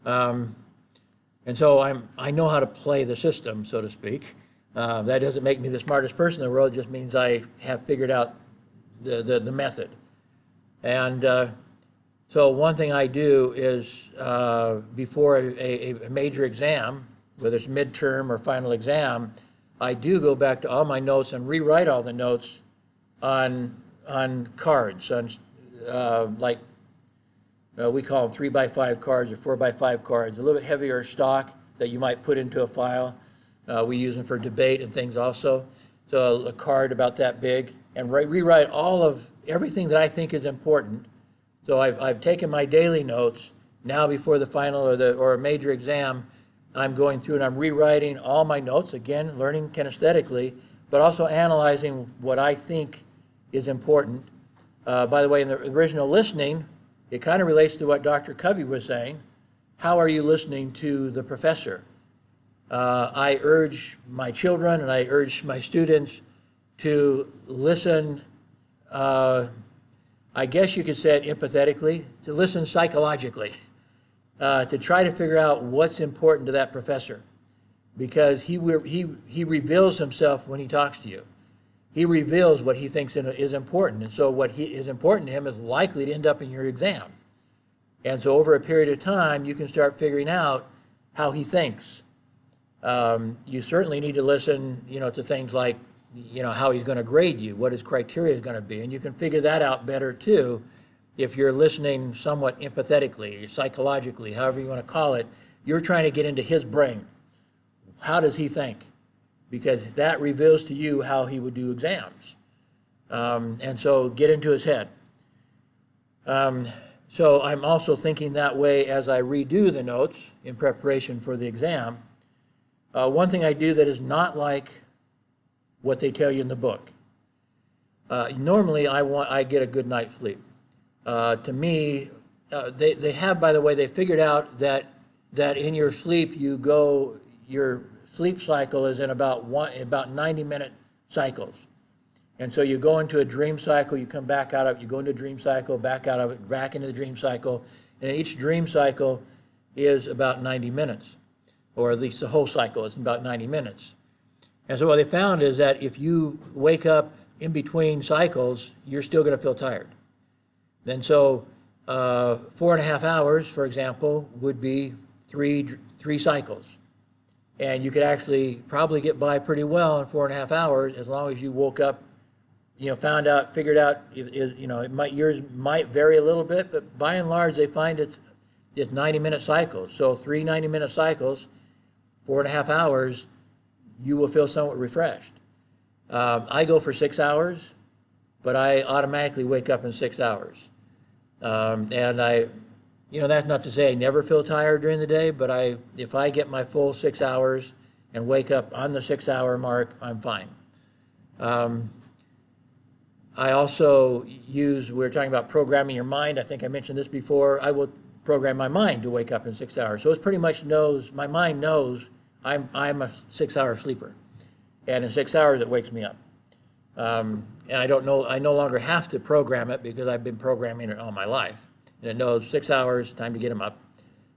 Um, and so I'm, I know how to play the system, so to speak. Uh, that doesn't make me the smartest person in the world, it just means I have figured out the, the, the method. And uh, so one thing I do is uh, before a, a, a major exam, whether it's midterm or final exam, I do go back to all my notes and rewrite all the notes on, on cards, on uh, like uh, we call them three by five cards or four by five cards, a little bit heavier stock that you might put into a file. Uh, we use them for debate and things also. So a card about that big and re- rewrite all of everything that I think is important. So I've, I've taken my daily notes now before the final or the or a major exam. I'm going through and I'm rewriting all my notes again, learning kinesthetically, but also analyzing what I think is important uh, by the way, in the original listening, it kind of relates to what Dr. Covey was saying. How are you listening to the professor? Uh, I urge my children and I urge my students to listen, uh, I guess you could say it empathetically, to listen psychologically, uh, to try to figure out what's important to that professor. Because he, he, he reveals himself when he talks to you he reveals what he thinks is important. And so what he, is important to him is likely to end up in your exam. And so over a period of time, you can start figuring out how he thinks. Um, you certainly need to listen, you know, to things like, you know, how he's going to grade you, what his criteria is going to be, and you can figure that out better too if you're listening somewhat empathetically, psychologically, however you want to call it. You're trying to get into his brain. How does he think? because that reveals to you how he would do exams. Um, and so get into his head. Um, So I'm also thinking that way as I redo the notes in preparation for the exam. Uh, One thing I do that is not like what they tell you in the book. Uh, Normally, I want, I get a good night's sleep. Uh, To me, uh, they, they have, by the way, they figured out that, that in your sleep, you go, your sleep cycle is in about one, about 90-minute cycles. And so you go into a dream cycle, you come back out of it, you go into a dream cycle, back out of it, back into the dream cycle. And each dream cycle is about 90 minutes, or at least the whole cycle is about 90 minutes. And so what they found is that if you wake up in between cycles, you're still going to feel tired. Then so uh, four and a half hours, for example, would be three, three cycles. And you could actually probably get by pretty well in four and a half hours as long as you woke up, you know, found out, figured out, is, you know, it might, yours might vary a little bit, but by and large, they find it's, it's 90 minute cycles. So three 90 minute cycles, four and a half hours, you will feel somewhat refreshed. Um, I go for six hours, but I automatically wake up in six hours. Um, and I, you know, that's not to say I never feel tired during the day, but I, if I get my full six hours and wake up on the six hour mark, I'm fine. Um, I also use, we were talking about programming your mind. I think I mentioned this before. I will program my mind to wake up in six hours. So it pretty much knows, my mind knows I'm, I'm a six hour sleeper. And in six hours, it wakes me up. Um, and I don't know, I no longer have to program it because I've been programming it all my life. And it knows six hours, time to get him up,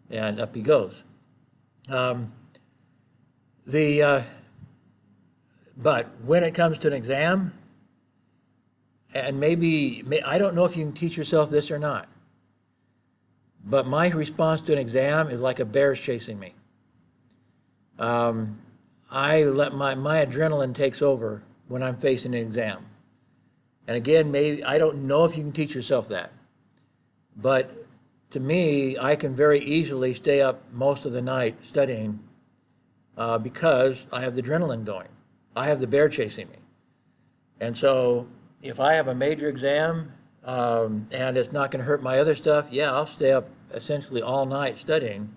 and up he goes. Um, the, uh, but when it comes to an exam, and maybe, may- I don't know if you can teach yourself this or not, but my response to an exam is like a bear's chasing me. Um, I let my, my adrenaline takes over when I'm facing an exam. And again, maybe, I don't know if you can teach yourself that. But to me, I can very easily stay up most of the night studying uh, because I have the adrenaline going. I have the bear chasing me. And so if I have a major exam um, and it's not going to hurt my other stuff, yeah, I'll stay up essentially all night studying,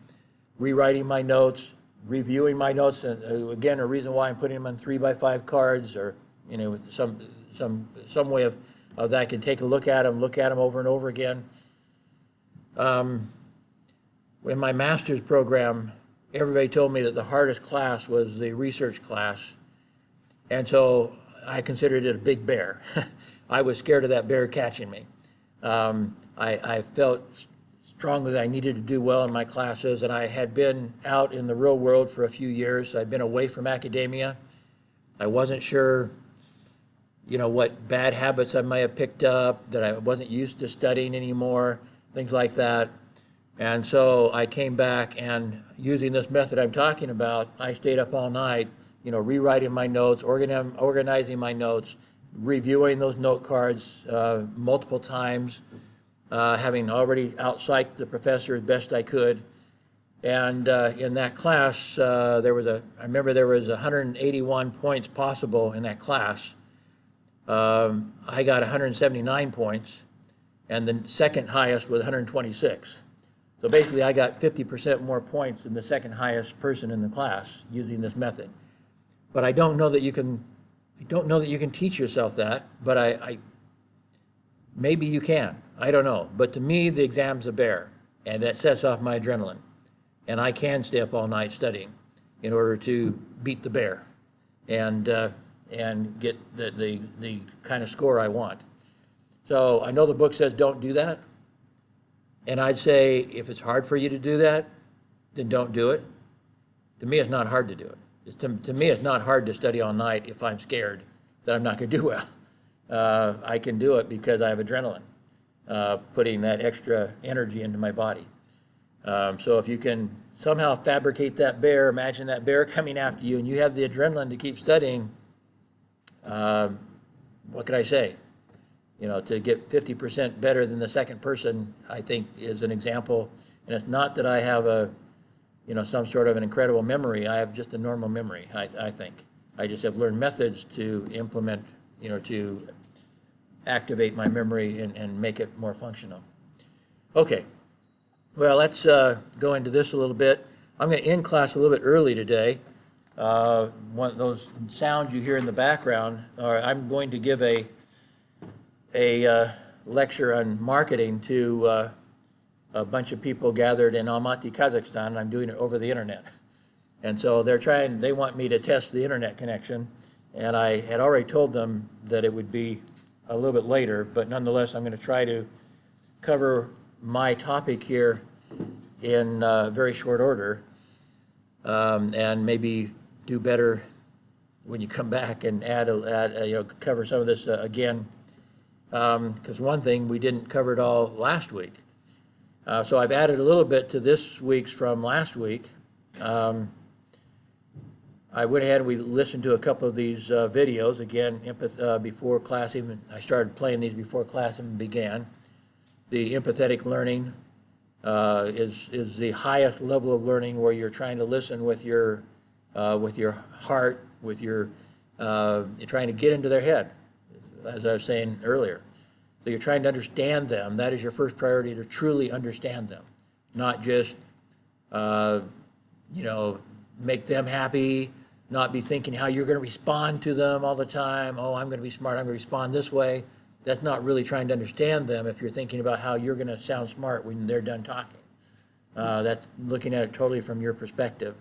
rewriting my notes, reviewing my notes. And uh, again, a reason why I'm putting them on three by five cards or, you know, some, some, some way of, of that I can take a look at them, look at them over and over again. Um, in my master's program, everybody told me that the hardest class was the research class. And so I considered it a big bear. I was scared of that bear catching me. Um, I, I felt strongly that I needed to do well in my classes, and I had been out in the real world for a few years. I'd been away from academia. I wasn't sure, you know, what bad habits I might have picked up, that I wasn't used to studying anymore, things like that. And so I came back and using this method I'm talking about, I stayed up all night, you know, rewriting my notes, organi- organizing my notes, reviewing those note cards uh, multiple times, uh, having already outpsyched the professor as best I could. And uh, in that class, uh, there was a, I remember there was 181 points possible in that class. Um, I got 179 points, and the second highest was 126. So basically, I got 50% more points than the second highest person in the class using this method. But I don't know that you can, I don't know that you can teach yourself that, but I, I, maybe you can. I don't know. But to me, the exam's a bear, and that sets off my adrenaline. And I can stay up all night studying in order to beat the bear and, uh, and get the, the, the kind of score I want. So I know the book says don't do that. And I'd say if it's hard for you to do that, then don't do it. To me, it's not hard to do it. To, to me, it's not hard to study all night if I'm scared that I'm not going to do well. Uh, I can do it because I have adrenaline, uh, putting that extra energy into my body. Um, so if you can somehow fabricate that bear, imagine that bear coming after you, and you have the adrenaline to keep studying, um, what can I say? You know, to get 50% better than the second person, I think is an example. And it's not that I have a, you know, some sort of an incredible memory. I have just a normal memory, I, I think. I just have learned methods to implement, you know, to activate my memory and, and make it more functional. Okay. Well, let's uh, go into this a little bit. I'm going to end class a little bit early today. Uh, One of those sounds you hear in the background, are I'm going to give a, a uh, lecture on marketing to uh, a bunch of people gathered in Almaty, Kazakhstan. and I'm doing it over the internet. And so they're trying, they want me to test the internet connection. And I had already told them that it would be a little bit later, but nonetheless, I'm going to try to cover my topic here in uh, very short order, um, and maybe do better when you come back and add, a- add, uh, you know, cover some of this uh, again. Because one thing, we didn't cover it all last week. Uh, So I've added a little bit to this week's from last week. Um, I went ahead and we listened to a couple of these uh, videos, again, empath- uh, before class even, I started playing these before class even began. The empathetic learning uh, is, is the highest level of learning where you're trying to listen with your, uh, with your heart, with your, uh, you're trying to get into their head, as I was saying earlier. So you're trying to understand them. That is your first priority, to truly understand them, not just uh, you know, make them happy, not be thinking how you're going to respond to them all the time. Oh, I'm going to be smart. I'm going to respond this way. That's not really trying to understand them if you're thinking about how you're going to sound smart when they're done talking. Uh, that's looking at it totally from your perspective.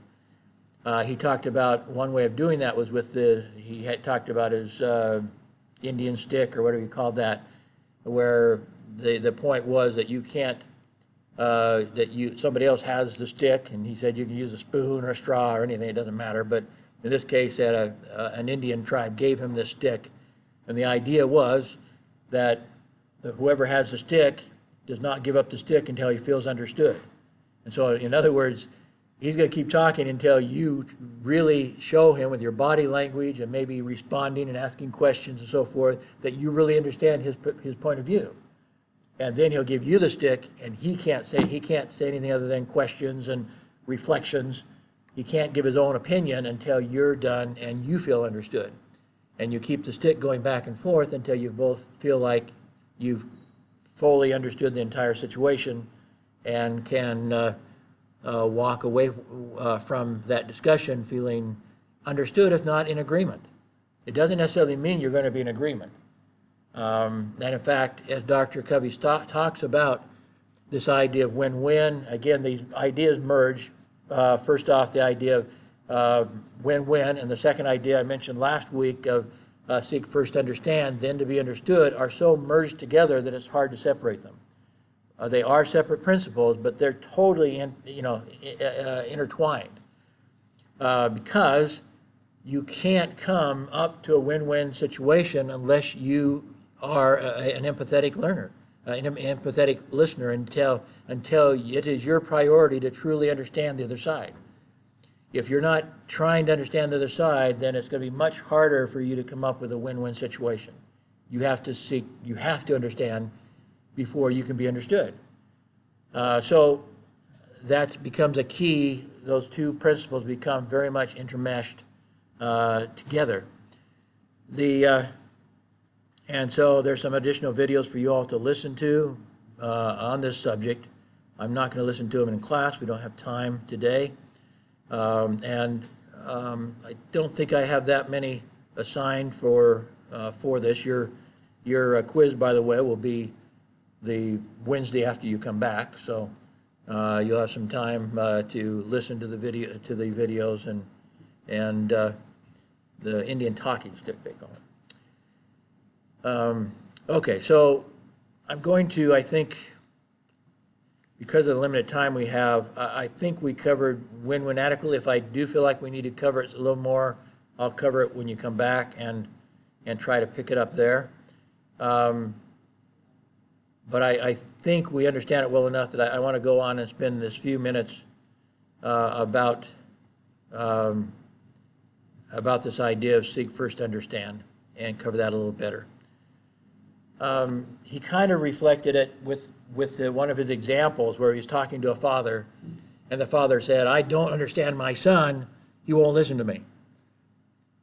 Uh, he talked about one way of doing that was with the, he had talked about his uh, Indian stick or whatever you called that, where the, the point was that you can't uh, that you, somebody else has the stick, and he said you can use a spoon or a straw or anything, it doesn't matter. But in this case, that a, uh, an Indian tribe gave him this stick, and the idea was that whoever has the stick does not give up the stick until he feels understood. And so, in other words, he's going to keep talking until you really show him with your body language and maybe responding and asking questions and so forth that you really understand his, his point of view and then he'll give you the stick, and he can't say, he can't say anything other than questions and reflections. He can't give his own opinion until you're done and you feel understood. And you keep the stick going back and forth until you both feel like you've fully understood the entire situation and can uh, uh, walk away uh, from that discussion feeling understood, if not in agreement. It doesn't necessarily mean you're going to be in agreement. Um, And in fact, as Dr. Covey talks about this idea of win-win, again, these ideas merge. Uh, First off, the idea of uh, win-win, and the second idea I mentioned last week of uh, seek first to understand, then to be understood, are so merged together that it's hard to separate them. Uh, They are separate principles, but they're totally, in- you know, uh, intertwined. Uh, Because you can't come up to a win-win situation unless you are a- an empathetic learner, uh, an empathetic listener until, until it is your priority to truly understand the other side. If you're not trying to understand the other side, then it's going to be much harder for you to come up with a win-win situation. You have to seek, you have to understand before you can be understood. Uh, So that becomes a key, those two principles become very much intermeshed uh, together. The, uh, and so there's some additional videos for you all to listen to uh, on this subject. I'm not going to listen to them in class, we don't have time today. Um, And um, I don't think I have that many assigned for, uh, for this. Your, your uh, quiz, by the way, will be the Wednesday after you come back, so uh, you'll have some time uh, to listen to the video, to the videos and, and uh, the Indian talking stick, they call it. Um, Okay, so I'm going to, I think, because of the limited time we have, I, I think we covered win-win adequately. If I do feel like we need to cover it a little more, I'll cover it when you come back and, and try to pick it up there. Um, But I, I think we understand it well enough that I, I want to go on and spend this few minutes uh, about, um, about this idea of seek first understand and cover that a little better. Um, He kind of reflected it with, with the- one of his examples where he's talking to a father, and the father said, I don't understand my son, he won't listen to me.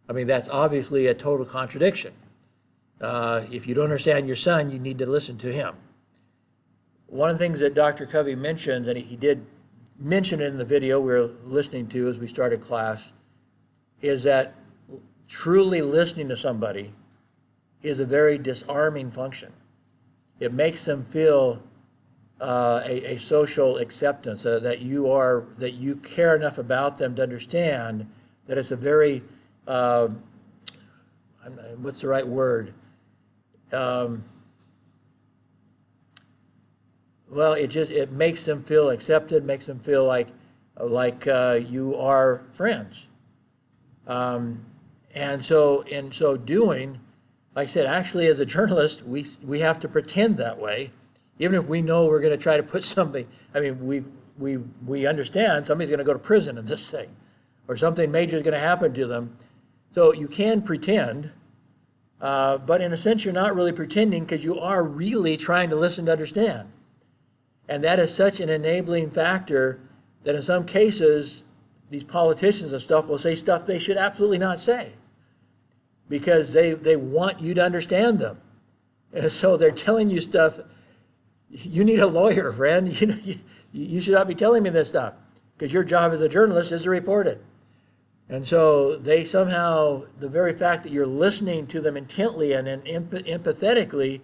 I mean, that's obviously a total contradiction. Uh, If you don't understand your son, you need to listen to him. one of the things that Dr. Covey mentions, and he did mention it in the video we were listening to as we started class, is that truly listening to somebody is a very disarming function. It makes them feel uh, a, a social acceptance uh, that you are that you care enough about them to understand that it's a very uh, what's the right word? Um, well, it just it makes them feel accepted, makes them feel like like uh, you are friends. Um, and so in so doing, like I said, actually as a journalist, we we have to pretend that way, even if we know we're going to try to put somebody. I mean, we we we understand somebody's going to go to prison in this thing, or something major is going to happen to them. So you can pretend, uh, but in a sense, you're not really pretending because you are really trying to listen to understand. And that is such an enabling factor that in some cases, these politicians and stuff will say stuff they should absolutely not say because they, they want you to understand them. And so they're telling you stuff. You need a lawyer, friend. You, know, you, you should not be telling me this stuff because your job as a journalist is to report it. And so they somehow, the very fact that you're listening to them intently and, and empath- empathetically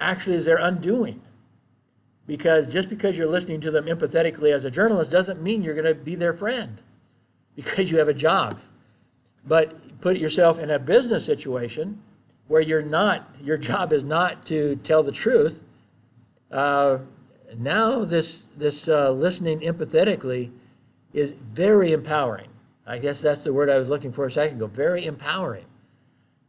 actually is their undoing. Because just because you're listening to them empathetically as a journalist doesn't mean you're going to be their friend because you have a job. But put yourself in a business situation where you're not, your job is not to tell the truth. Uh, now this, this uh, listening empathetically is very empowering. I guess that's the word I was looking for a second ago. Very empowering.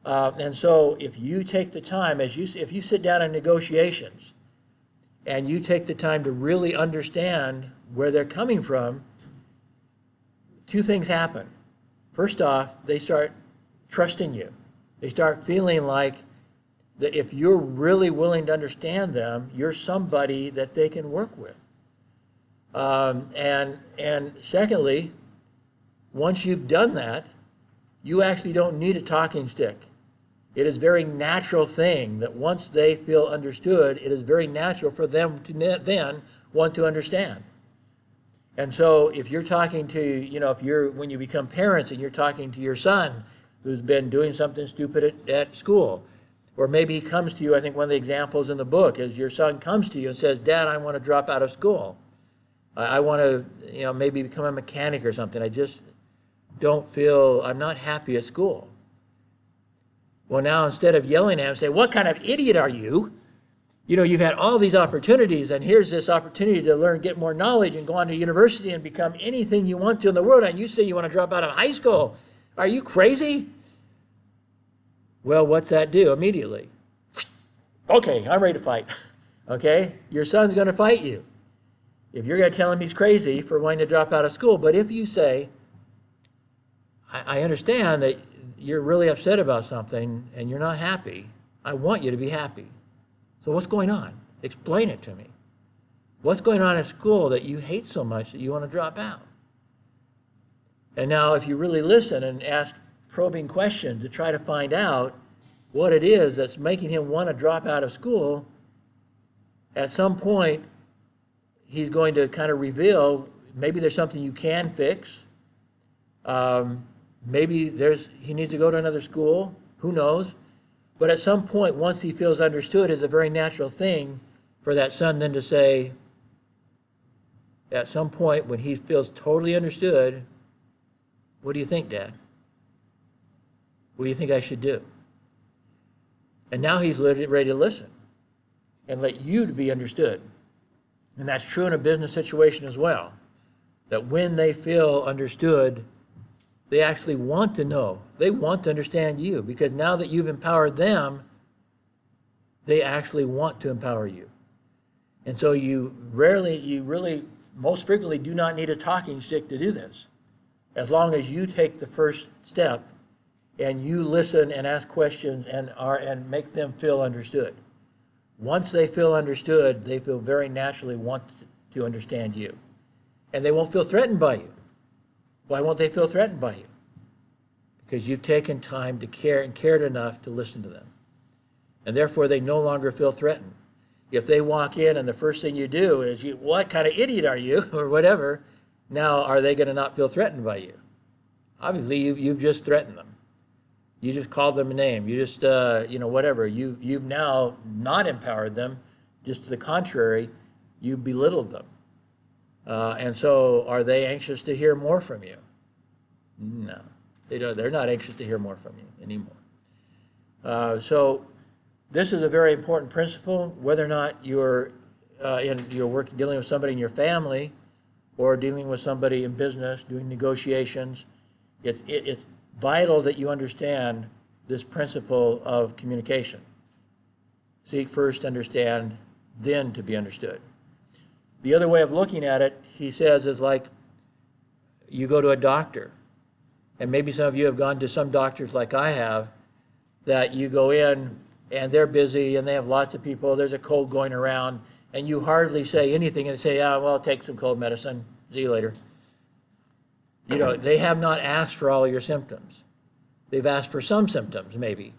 Uh, and so if you take the time, as you if you sit down in negotiations, and you take the time to really understand where they're coming from, two things happen. First off, they start trusting you. They start feeling like that if you're really willing to understand them, you're somebody that they can work with. Um, and and secondly, once you've done that, you actually don't need a talking stick. It is very natural thing that once they feel understood, it is very natural for them to then want to understand. And so if you're talking to, you know, if you're, when you become parents and you're talking to your son who's been doing something stupid at, at school, or maybe he comes to you, I think one of the examples in the book is your son comes to you and says, Dad, I want to drop out of school. I, I want to, you know, maybe become a mechanic or something. I just don't feel, I'm not happy at school. Well, now instead of yelling at him, say, What kind of idiot are you? You know, you've had all these opportunities, and here's this opportunity to learn, get more knowledge, and go on to university and become anything you want to in the world. And you say you want to drop out of high school. Are you crazy? Well, what's that do immediately? Okay, I'm ready to fight. Okay? Your son's going to fight you. If you're going to tell him he's crazy for wanting to drop out of school, but if you say, I, I understand that you're really upset about something and you're not happy, I want you to be happy. So what's going on? Explain it to me. What's going on at school that you hate so much that you want to drop out? And now, if you really listen and ask probing questions to try to find out what it is that's making him want to drop out of school, at some point, he's going to kind of reveal maybe there's something you can fix. Um, maybe there's he needs to go to another school. Who knows? But at some point, once he feels understood, it's a very natural thing for that son then to say, at some point when he feels totally understood, what do you think, Dad? What do you think I should do? And now he's ready to listen and let you to be understood. And that's true in a business situation as well. That when they feel understood, they actually want to know. They want to understand you because now that you've empowered them, they actually want to empower you. And so you rarely, you really, most frequently do not need a talking stick to do this. As long as you take the first step and you listen and ask questions and are and make them feel understood. Once they feel understood, they feel very naturally want to understand you. And they won't feel threatened by you. Why won't they feel threatened by you? Because you've taken time to care and cared enough to listen to them. And therefore, they no longer feel threatened. If they walk in and the first thing you do is, you, what kind of idiot are you, or whatever, now are they going to not feel threatened by you? Obviously, you, you've just threatened them. You just called them a name. You just, uh, you know, whatever. You, you've now not empowered them. Just to the contrary, you belittled them. Uh, and so, are they anxious to hear more from you? No, they don't. They're not anxious to hear more from you anymore. Uh, so, this is a very important principle. Whether or not you're uh, in you're working dealing with somebody in your family, or dealing with somebody in business, doing negotiations, it, it, it's vital that you understand this principle of communication. Seek first, to understand, then to be understood. The other way of looking at it, he says, is like you go to a doctor, and maybe some of you have gone to some doctors like I have, that you go in and they're busy and they have lots of people, there's a cold going around, and you hardly say anything and say, ah, well, take some cold medicine, see you later. You know, they have not asked for all your symptoms. They've asked for some symptoms, maybe.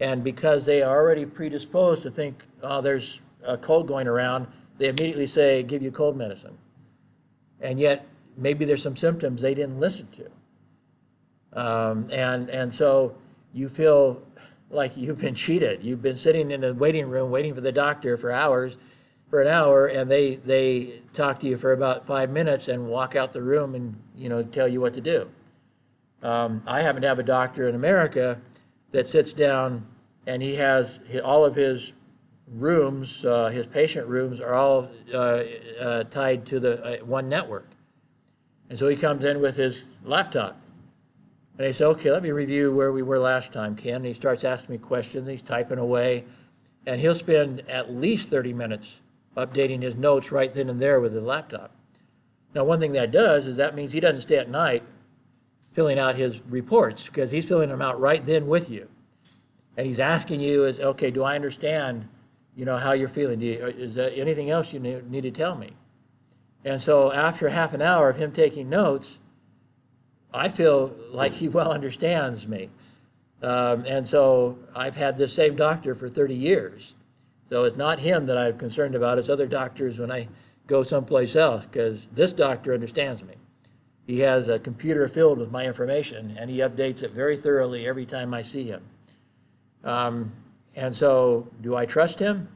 And because they are already predisposed to think, oh, there's a cold going around, they immediately say, give you cold medicine. And yet, maybe there's some symptoms they didn't listen to. Um, and, and so you feel like you've been cheated. You've been sitting in the waiting room waiting for the doctor for hours, for an hour, and they, they talk to you for about five minutes and walk out the room and, you know, tell you what to do. Um, I happen to have a doctor in America that sits down and he has all of his rooms, uh, his patient rooms are all uh, uh, tied to the uh, one network. And so he comes in with his laptop. And he says, okay, let me review where we were last time, Ken. And he starts asking me questions. He's typing away. And he'll spend at least 30 minutes updating his notes right then and there with his laptop. Now, one thing that does is that means he doesn't stay at night filling out his reports because he's filling them out right then with you. And he's asking you is, okay, do I understand, you know, how you're feeling? You, is there anything else you need, need to tell me? And so after half an hour of him taking notes, I feel like he well understands me. Um, and so I've had this same doctor for 30 years. So it's not him that I'm concerned about, it's other doctors when I go someplace else, because this doctor understands me. He has a computer filled with my information, and he updates it very thoroughly every time I see him. Um, and so, do I trust him?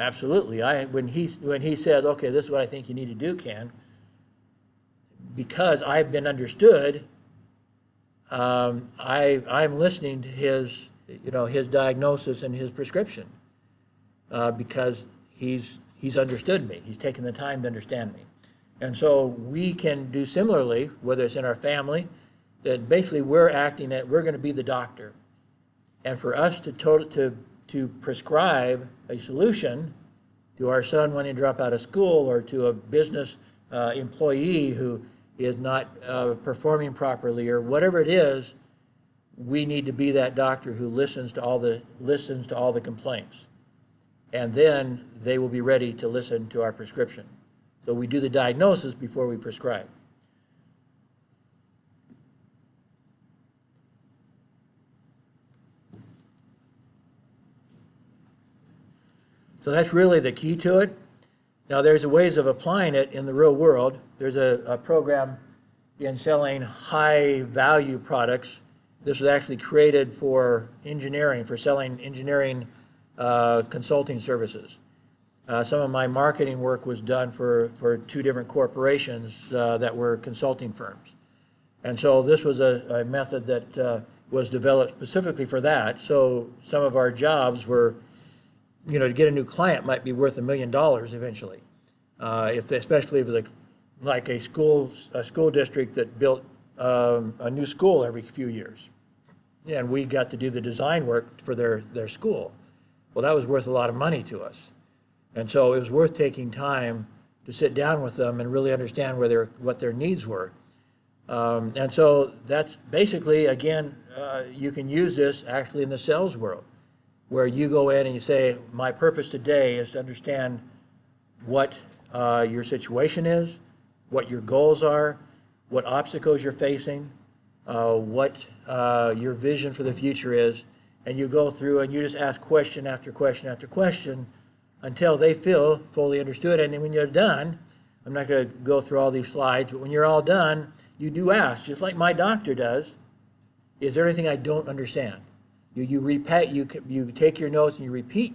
Absolutely. I when he when he said, "Okay, this is what I think you need to do, Ken," because I've been understood, um, I I'm listening to his you know his diagnosis and his prescription uh, because he's he's understood me. He's taken the time to understand me, and so we can do similarly, whether it's in our family. That basically we're acting at we're going to be the doctor, and for us to to to prescribe a solution to our son wanting to drop out of school or to a business uh, employee who is not uh, performing properly or whatever it is, we need to be that doctor who listens to all the listens to all the complaints, and then they will be ready to listen to our prescription. So we do the diagnosis before we prescribe. So that's really the key to it. Now, there's ways of applying it in the real world. There's a, a program in selling high-value products. This was actually created for engineering, for selling engineering uh, consulting services. Uh, some of my marketing work was done for, for two different corporations uh, that were consulting firms. And so this was a, a method that uh, was developed specifically for that. So some of our jobs were you know, to get a new client might be worth a million dollars eventually. Uh, if, they- especially if it's like, like a school, a school district that built, um, a new school every few years. And we got to do the design work for their, their school. Well, that was worth a lot of money to us. And so it was worth taking time to sit down with them and really understand where their, what their needs were. Um, and so that's basically, again, uh, you can use this actually in the sales world where you go in and you say, my purpose today is to understand what uh, your situation is, what your goals are, what obstacles you're facing, uh, what uh, your vision for the future is, and you go through and you just ask question after question after question until they feel fully understood. And then when you're done, I'm not going to go through all these slides, but when you're all done, you do ask, just like my doctor does, is there anything I don't understand? You, you repeat, you, you take your notes and you repeat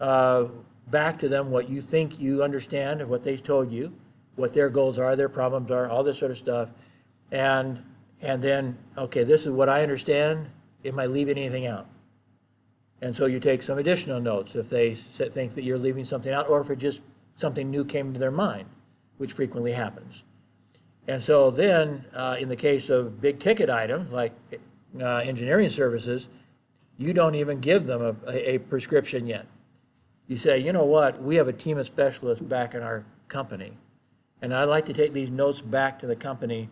uh, back to them what you think you understand of what they told you, what their goals are, their problems are, all this sort of stuff. And, and then, okay, this is what I understand. Am I leaving anything out? And so you take some additional notes if they think that you're leaving something out, or if it just, something new came to their mind, which frequently happens. And so then, uh, in the case of big ticket items like uh, engineering services, you don't even give them a, a a prescription yet. You say, you know what, we have a team of specialists back in our company, and I'd like to take these notes back to the company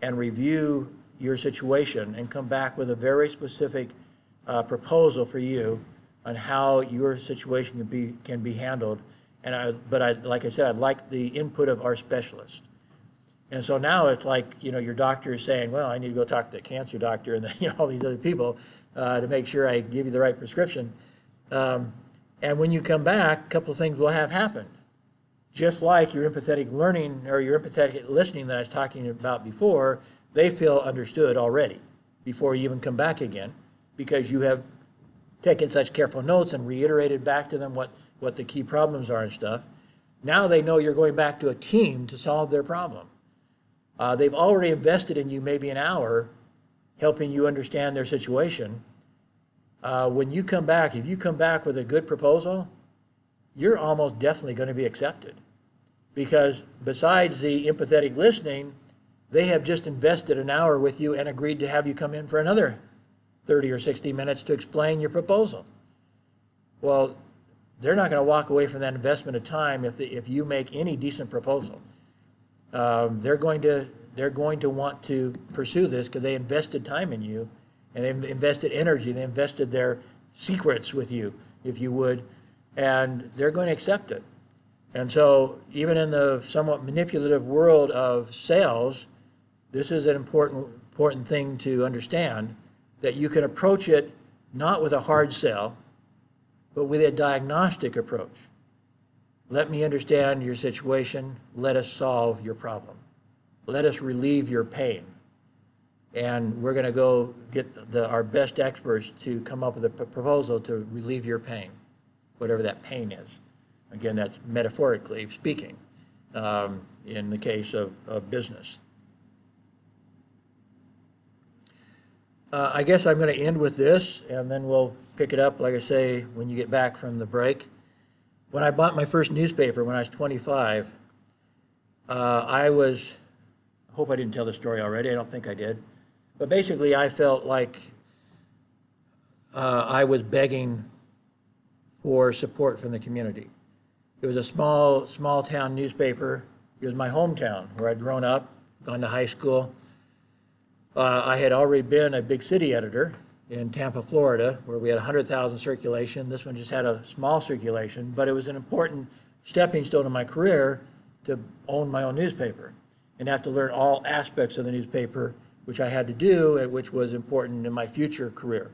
and review your situation and come back with a very specific uh, proposal for you on how your situation can be, can be handled. And I, but I, like I said, I'd like the input of our specialist. And so now it's like, you know, your doctor is saying, well, I need to go talk to the cancer doctor and, you know, all these other people uh, to make sure I give you the right prescription. Um, And when you come back, a couple of things will have happened. Just like your empathetic learning or your empathetic listening that I was talking about before, they feel understood already before you even come back again because you have taken such careful notes and reiterated back to them what, what the key problems are and stuff. Now they know you're going back to a team to solve their problem. Uh, they've already invested in you maybe an hour helping you understand their situation. Uh, when you come back, if you come back with a good proposal, you're almost definitely going to be accepted. Because besides the empathetic listening, they have just invested an hour with you and agreed to have you come in for another 30 or 60 minutes to explain your proposal. Well, they're not going to walk away from that investment of time if, the, if you make any decent proposal. Um, they're going to they're going to want to pursue this because they invested time in you, and they invested energy. They invested their secrets with you, if you would, and they're going to accept it. And so, even in the somewhat manipulative world of sales, this is an important important thing to understand that you can approach it not with a hard sell, but with a diagnostic approach. Let me understand your situation. Let us solve your problem. Let us relieve your pain. And we're going to go get the, our best experts to come up with a proposal to relieve your pain, whatever that pain is. Again, that's metaphorically speaking um, in the case of, of business. Uh, I guess I'm going to end with this, and then we'll pick it up, like I say, when you get back from the break. When I bought my first newspaper when I was 25, uh, I was, I hope I didn't tell the story already, I don't think I did. But basically, I felt like uh, I was begging for support from the community. It was a small, small town newspaper. It was my hometown where I'd grown up, gone to high school. Uh, I had already been a big city editor in Tampa, Florida, where we had 100,000 circulation. This one just had a small circulation, but it was an important stepping stone in my career to own my own newspaper and have to learn all aspects of the newspaper, which I had to do, and which was important in my future career.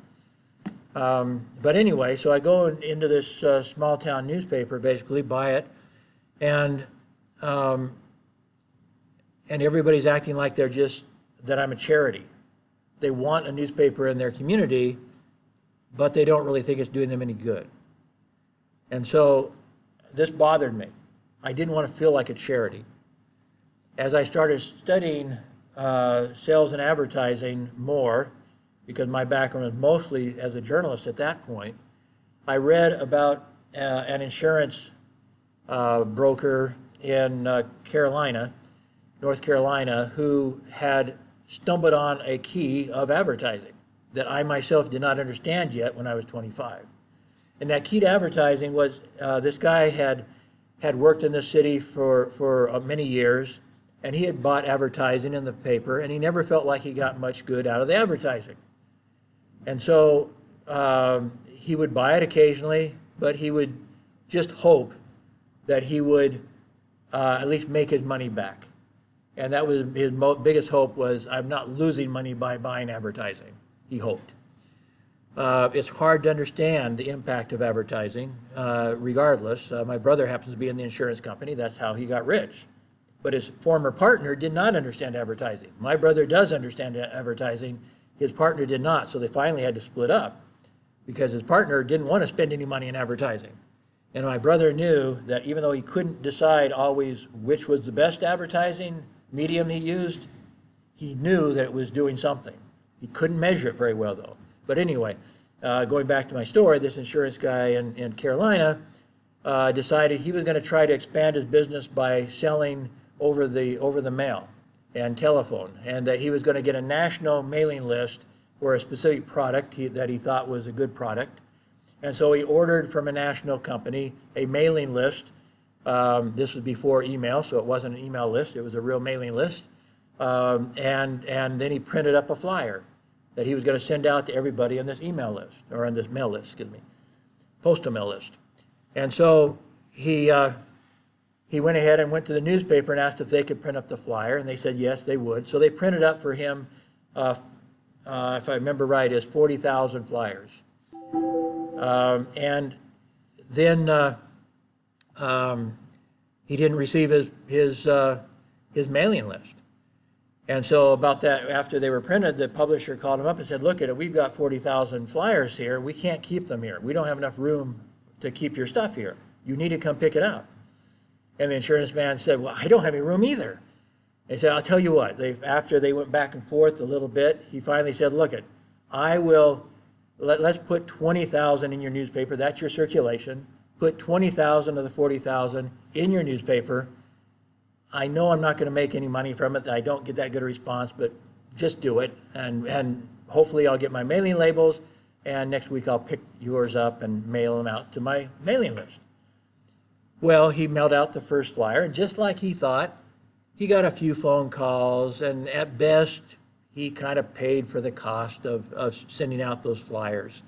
Um, but anyway, so I go in- into this uh, small town newspaper, basically buy it, and um, and everybody's acting like they're just that I'm a charity. They want a newspaper in their community, but they don't really think it's doing them any good. And so this bothered me. I didn't want to feel like a charity. As I started studying uh, sales and advertising more, because my background was mostly as a journalist at that point, I read about uh, an insurance uh, broker in uh, Carolina, North Carolina, who had stumbled on a key of advertising that I myself did not understand yet when I was 25. And that key to advertising was uh, this guy had had worked in the city for for uh, many years, and he had bought advertising in the paper, and he never felt like he got much good out of the advertising. And so um, he would buy it occasionally, but he would just hope that he would uh, at least make his money back. And that was his mo- biggest hope was I'm not losing money by buying advertising. He hoped. uh, it's hard to understand the impact of advertising uh, regardless. Uh, my brother happens to be in the insurance company. That's how he got rich. But his former partner did not understand advertising. My brother does understand advertising. His partner did not. So they finally had to split up because his partner didn't want to spend any money in advertising. And my brother knew that even though he couldn't decide always which was the best advertising medium he used, he knew that it was doing something. He couldn't measure it very well, though. But anyway, uh, going back to my story, this insurance guy in, in Carolina uh, decided he was going to try to expand his business by selling over the over the mail and telephone, and that he was going to get a national mailing list for a specific product he, that he thought was a good product. And so he ordered from a national company a mailing list. Um, this was before email, so it wasn't an email list; it was a real mailing list. Um, and and then he printed up a flyer that he was going to send out to everybody on this email list or on this mail list, excuse me, postal mail list. And so he uh, he went ahead and went to the newspaper and asked if they could print up the flyer, and they said yes, they would. So they printed up for him, uh, uh, if I remember right, is forty thousand flyers. Um, and then uh, um, he didn't receive his his uh, his mailing list. And so about that, after they were printed, the publisher called him up and said, look at it, we've got 40,000 flyers here. We can't keep them here. We don't have enough room to keep your stuff here. You need to come pick it up. And the insurance man said, well, I don't have any room either. He said, I'll tell you what, they, after they went back and forth a little bit, he finally said, look it, I will, let, let's put 20,000 in your newspaper. That's your circulation. Put 20,000 of the 40,000 in your newspaper I know I'm not going to make any money from it. I don't get that good a response, but just do it. And, and hopefully I'll get my mailing labels. And next week I'll pick yours up and mail them out to my mailing list. Well, he mailed out the first flyer, and just like he thought, he got a few phone calls, and at best, he kind of paid for the cost of, of sending out those flyers.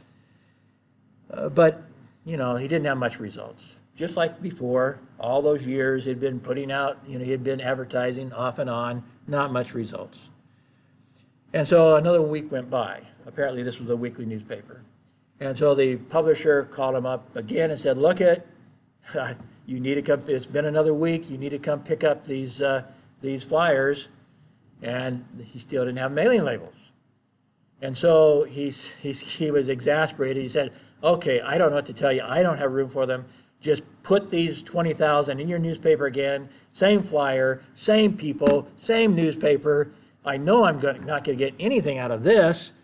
Uh, but, you know, he didn't have much results just like before, all those years he'd been putting out, you know, he had been advertising off and on, not much results. And so another week went by. Apparently, this was a weekly newspaper. And so the publisher called him up again and said, Look it, you need to come, it's been another week, you need to come pick up these, uh, these flyers. And he still didn't have mailing labels. And so he's, he's, he was exasperated. He said, Okay, I don't know what to tell you. I don't have room for them just put these 20,000 in your newspaper again, same flyer, same people, same newspaper. I know I'm going, not going to get anything out of this,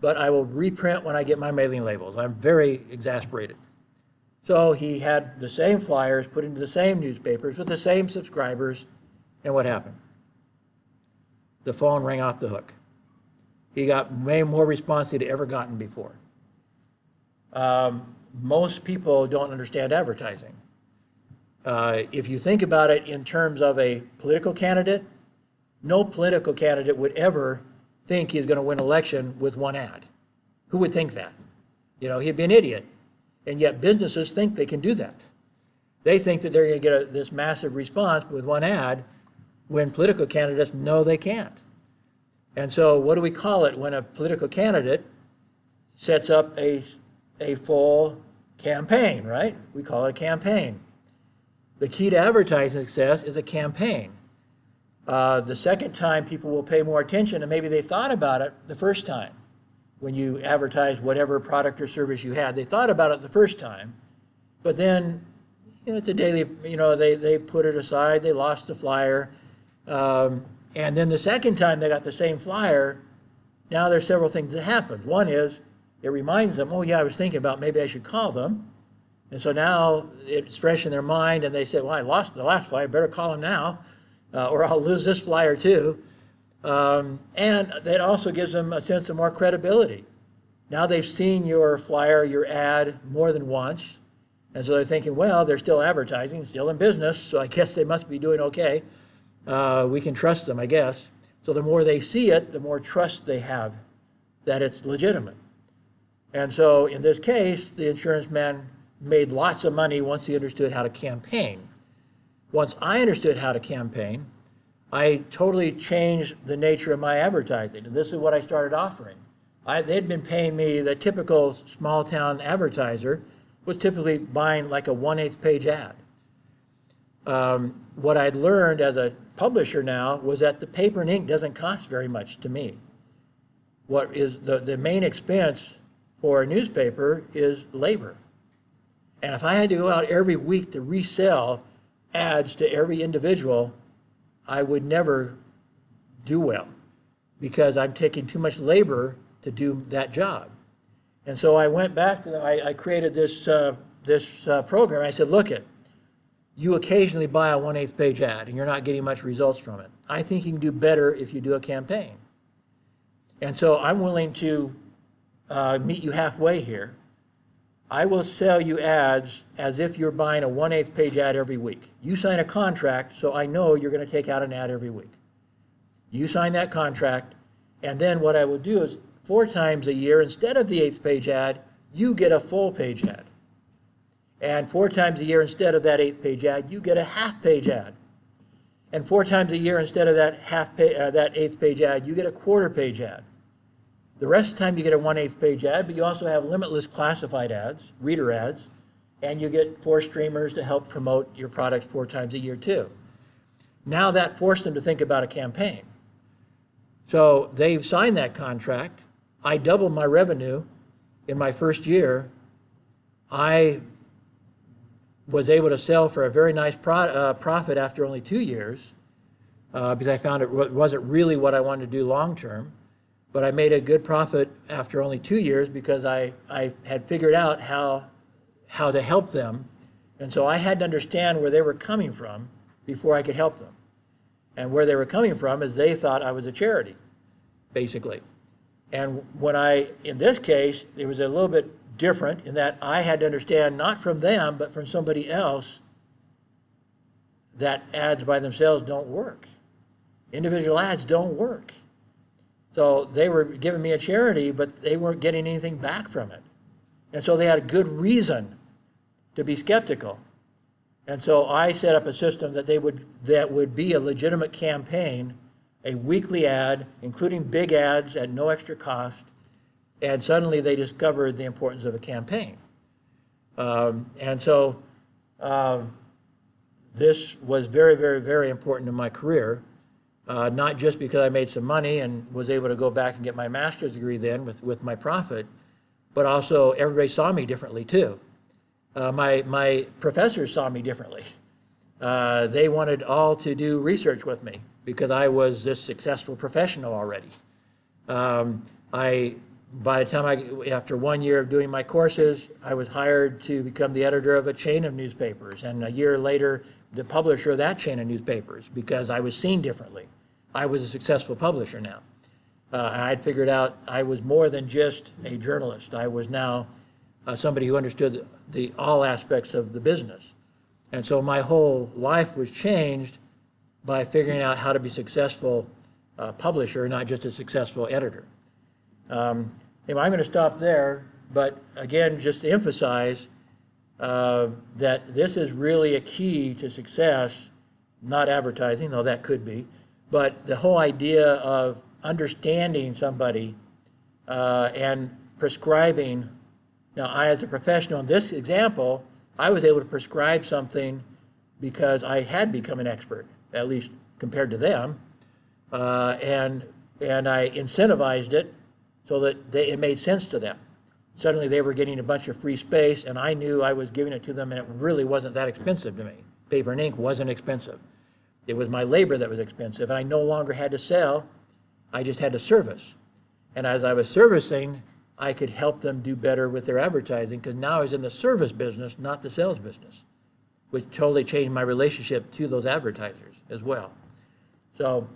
but I will reprint when I get my mailing labels. I'm very exasperated. So he had the same flyers put into the same newspapers with the same subscribers, and what happened? The phone rang off the hook. He got way more response he'd ever gotten before. Um, most people don't understand advertising. Uh, if you think about it in terms of a political candidate, no political candidate would ever think he's going to win election with one ad. Who would think that? You know, he'd be an idiot. And yet businesses think they can do that. They think that they're going to get a, this massive response with one ad when political candidates know they can't. And so what do we call it when a political candidate sets up a, a full campaign, right? We call it a campaign. The key to advertising success is a campaign. Uh, the second time, people will pay more attention, and maybe they thought about it the first time when you advertised whatever product or service you had. They thought about it the first time, but then you know, it's a daily, you know, they, they put it aside, they lost the flyer. Um, and then the second time they got the same flyer, now there's several things that happened. One is it reminds them, oh, yeah, I was thinking about maybe I should call them. And so now it's fresh in their mind, and they say, well, I lost the last flyer, better call them now, uh, or I'll lose this flyer too. Um, and that also gives them a sense of more credibility. Now they've seen your flyer, your ad more than once, and so they're thinking, well, they're still advertising, still in business, so I guess they must be doing okay. Uh, we can trust them, I guess. So the more they see it, the more trust they have that it's legitimate. And so in this case, the insurance man made lots of money once he understood how to campaign. Once I understood how to campaign, I totally changed the nature of my advertising. And this is what I started offering. I, they'd been paying me, the typical small-town advertiser was typically buying like a one-eighth page ad. Um, What I'd learned as a publisher now was that the paper and ink doesn't cost very much to me. What is, the, the main expense for a newspaper is labor. And if I had to go out every week to resell ads to every individual, I would never do well because I'm taking too much labor to do that job. And so I went back, I, I created this, uh, this uh, program. I said, look it, you occasionally buy a one-eighth page ad and you're not getting much results from it. I think you can do better if you do a campaign. And so I'm willing to uh, meet you halfway here. I will sell you ads as if you're buying a one-eighth page ad every week. You sign a contract, so I know you're going to take out an ad every week. You sign that contract, and then what I will do is four times a year, instead of the eighth page ad, you get a full page ad. And four times a year, instead of that eighth page ad, you get a half page ad. And four times a year, instead of that half pa- uh, that eighth page ad, you get a quarter page ad. The rest of the time, you get a one-eighth page ad, but you also have limitless classified ads, reader ads, and you get four streamers to help promote your product four times a year too. Now that forced them to think about a campaign. So they signed that contract. I doubled my revenue in my first year. I was able to sell for a very nice pro- uh, profit after only two years uh, because I found it wasn't really what I wanted to do long term. But I made a good profit after only two years because I, I had figured out how, how to help them. And so I had to understand where they were coming from before I could help them. And where they were coming from is they thought I was a charity, basically. And when I, in this case, it was a little bit different in that I had to understand, not from them, but from somebody else, that ads by themselves don't work. Individual ads don't work. So they were giving me a charity, but they weren't getting anything back from it. And so they had a good reason to be skeptical. And so I set up a system that they would, that would be a legitimate campaign, a weekly ad, including big ads at no extra cost. And suddenly they discovered the importance of a campaign. Um, and so um, this was very, very, very important in my career. Uh, not just because I made some money and was able to go back and get my master's degree then with, with my profit, but also everybody saw me differently too. Uh, my, my professors saw me differently. Uh, they wanted all to do research with me because I was this successful professional already. Um, I, by the time I, after one year of doing my courses, I was hired to become the editor of a chain of newspapers, and a year later, the publisher of that chain of newspapers because I was seen differently. I was a successful publisher now. Uh, and I'd figured out I was more than just a journalist. I was now uh, somebody who understood the, all aspects of the business. And so my whole life was changed by figuring out how to be successful uh, publisher, not just a successful editor. Um, anyway, I'm going to stop there, but again, just to emphasize uh, that this is really a key to success, not advertising, though that could be, but the whole idea of understanding somebody uh, and prescribing. Now, I, as a professional in this example, I was able to prescribe something because I had become an expert, at least compared to them, uh, and and I incentivized it so that they, it made sense to them. Suddenly, they were getting a bunch of free space, and I knew I was giving it to them, and it really wasn't that expensive to me. Paper and ink wasn't expensive. It was my labor that was expensive, and I no longer had to sell. I just had to service. And as I was servicing, I could help them do better with their advertising because now I was in the service business, not the sales business, which totally changed my relationship to those advertisers as well. So,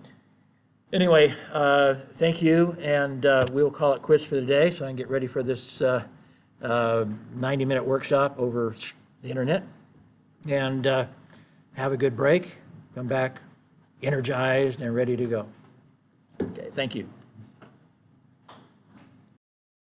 anyway, uh, thank you, and uh, we will call it quits for the day so I can get ready for this uh, 90 minute workshop over the internet. And uh, have a good break, come back energized and ready to go. Okay, thank you.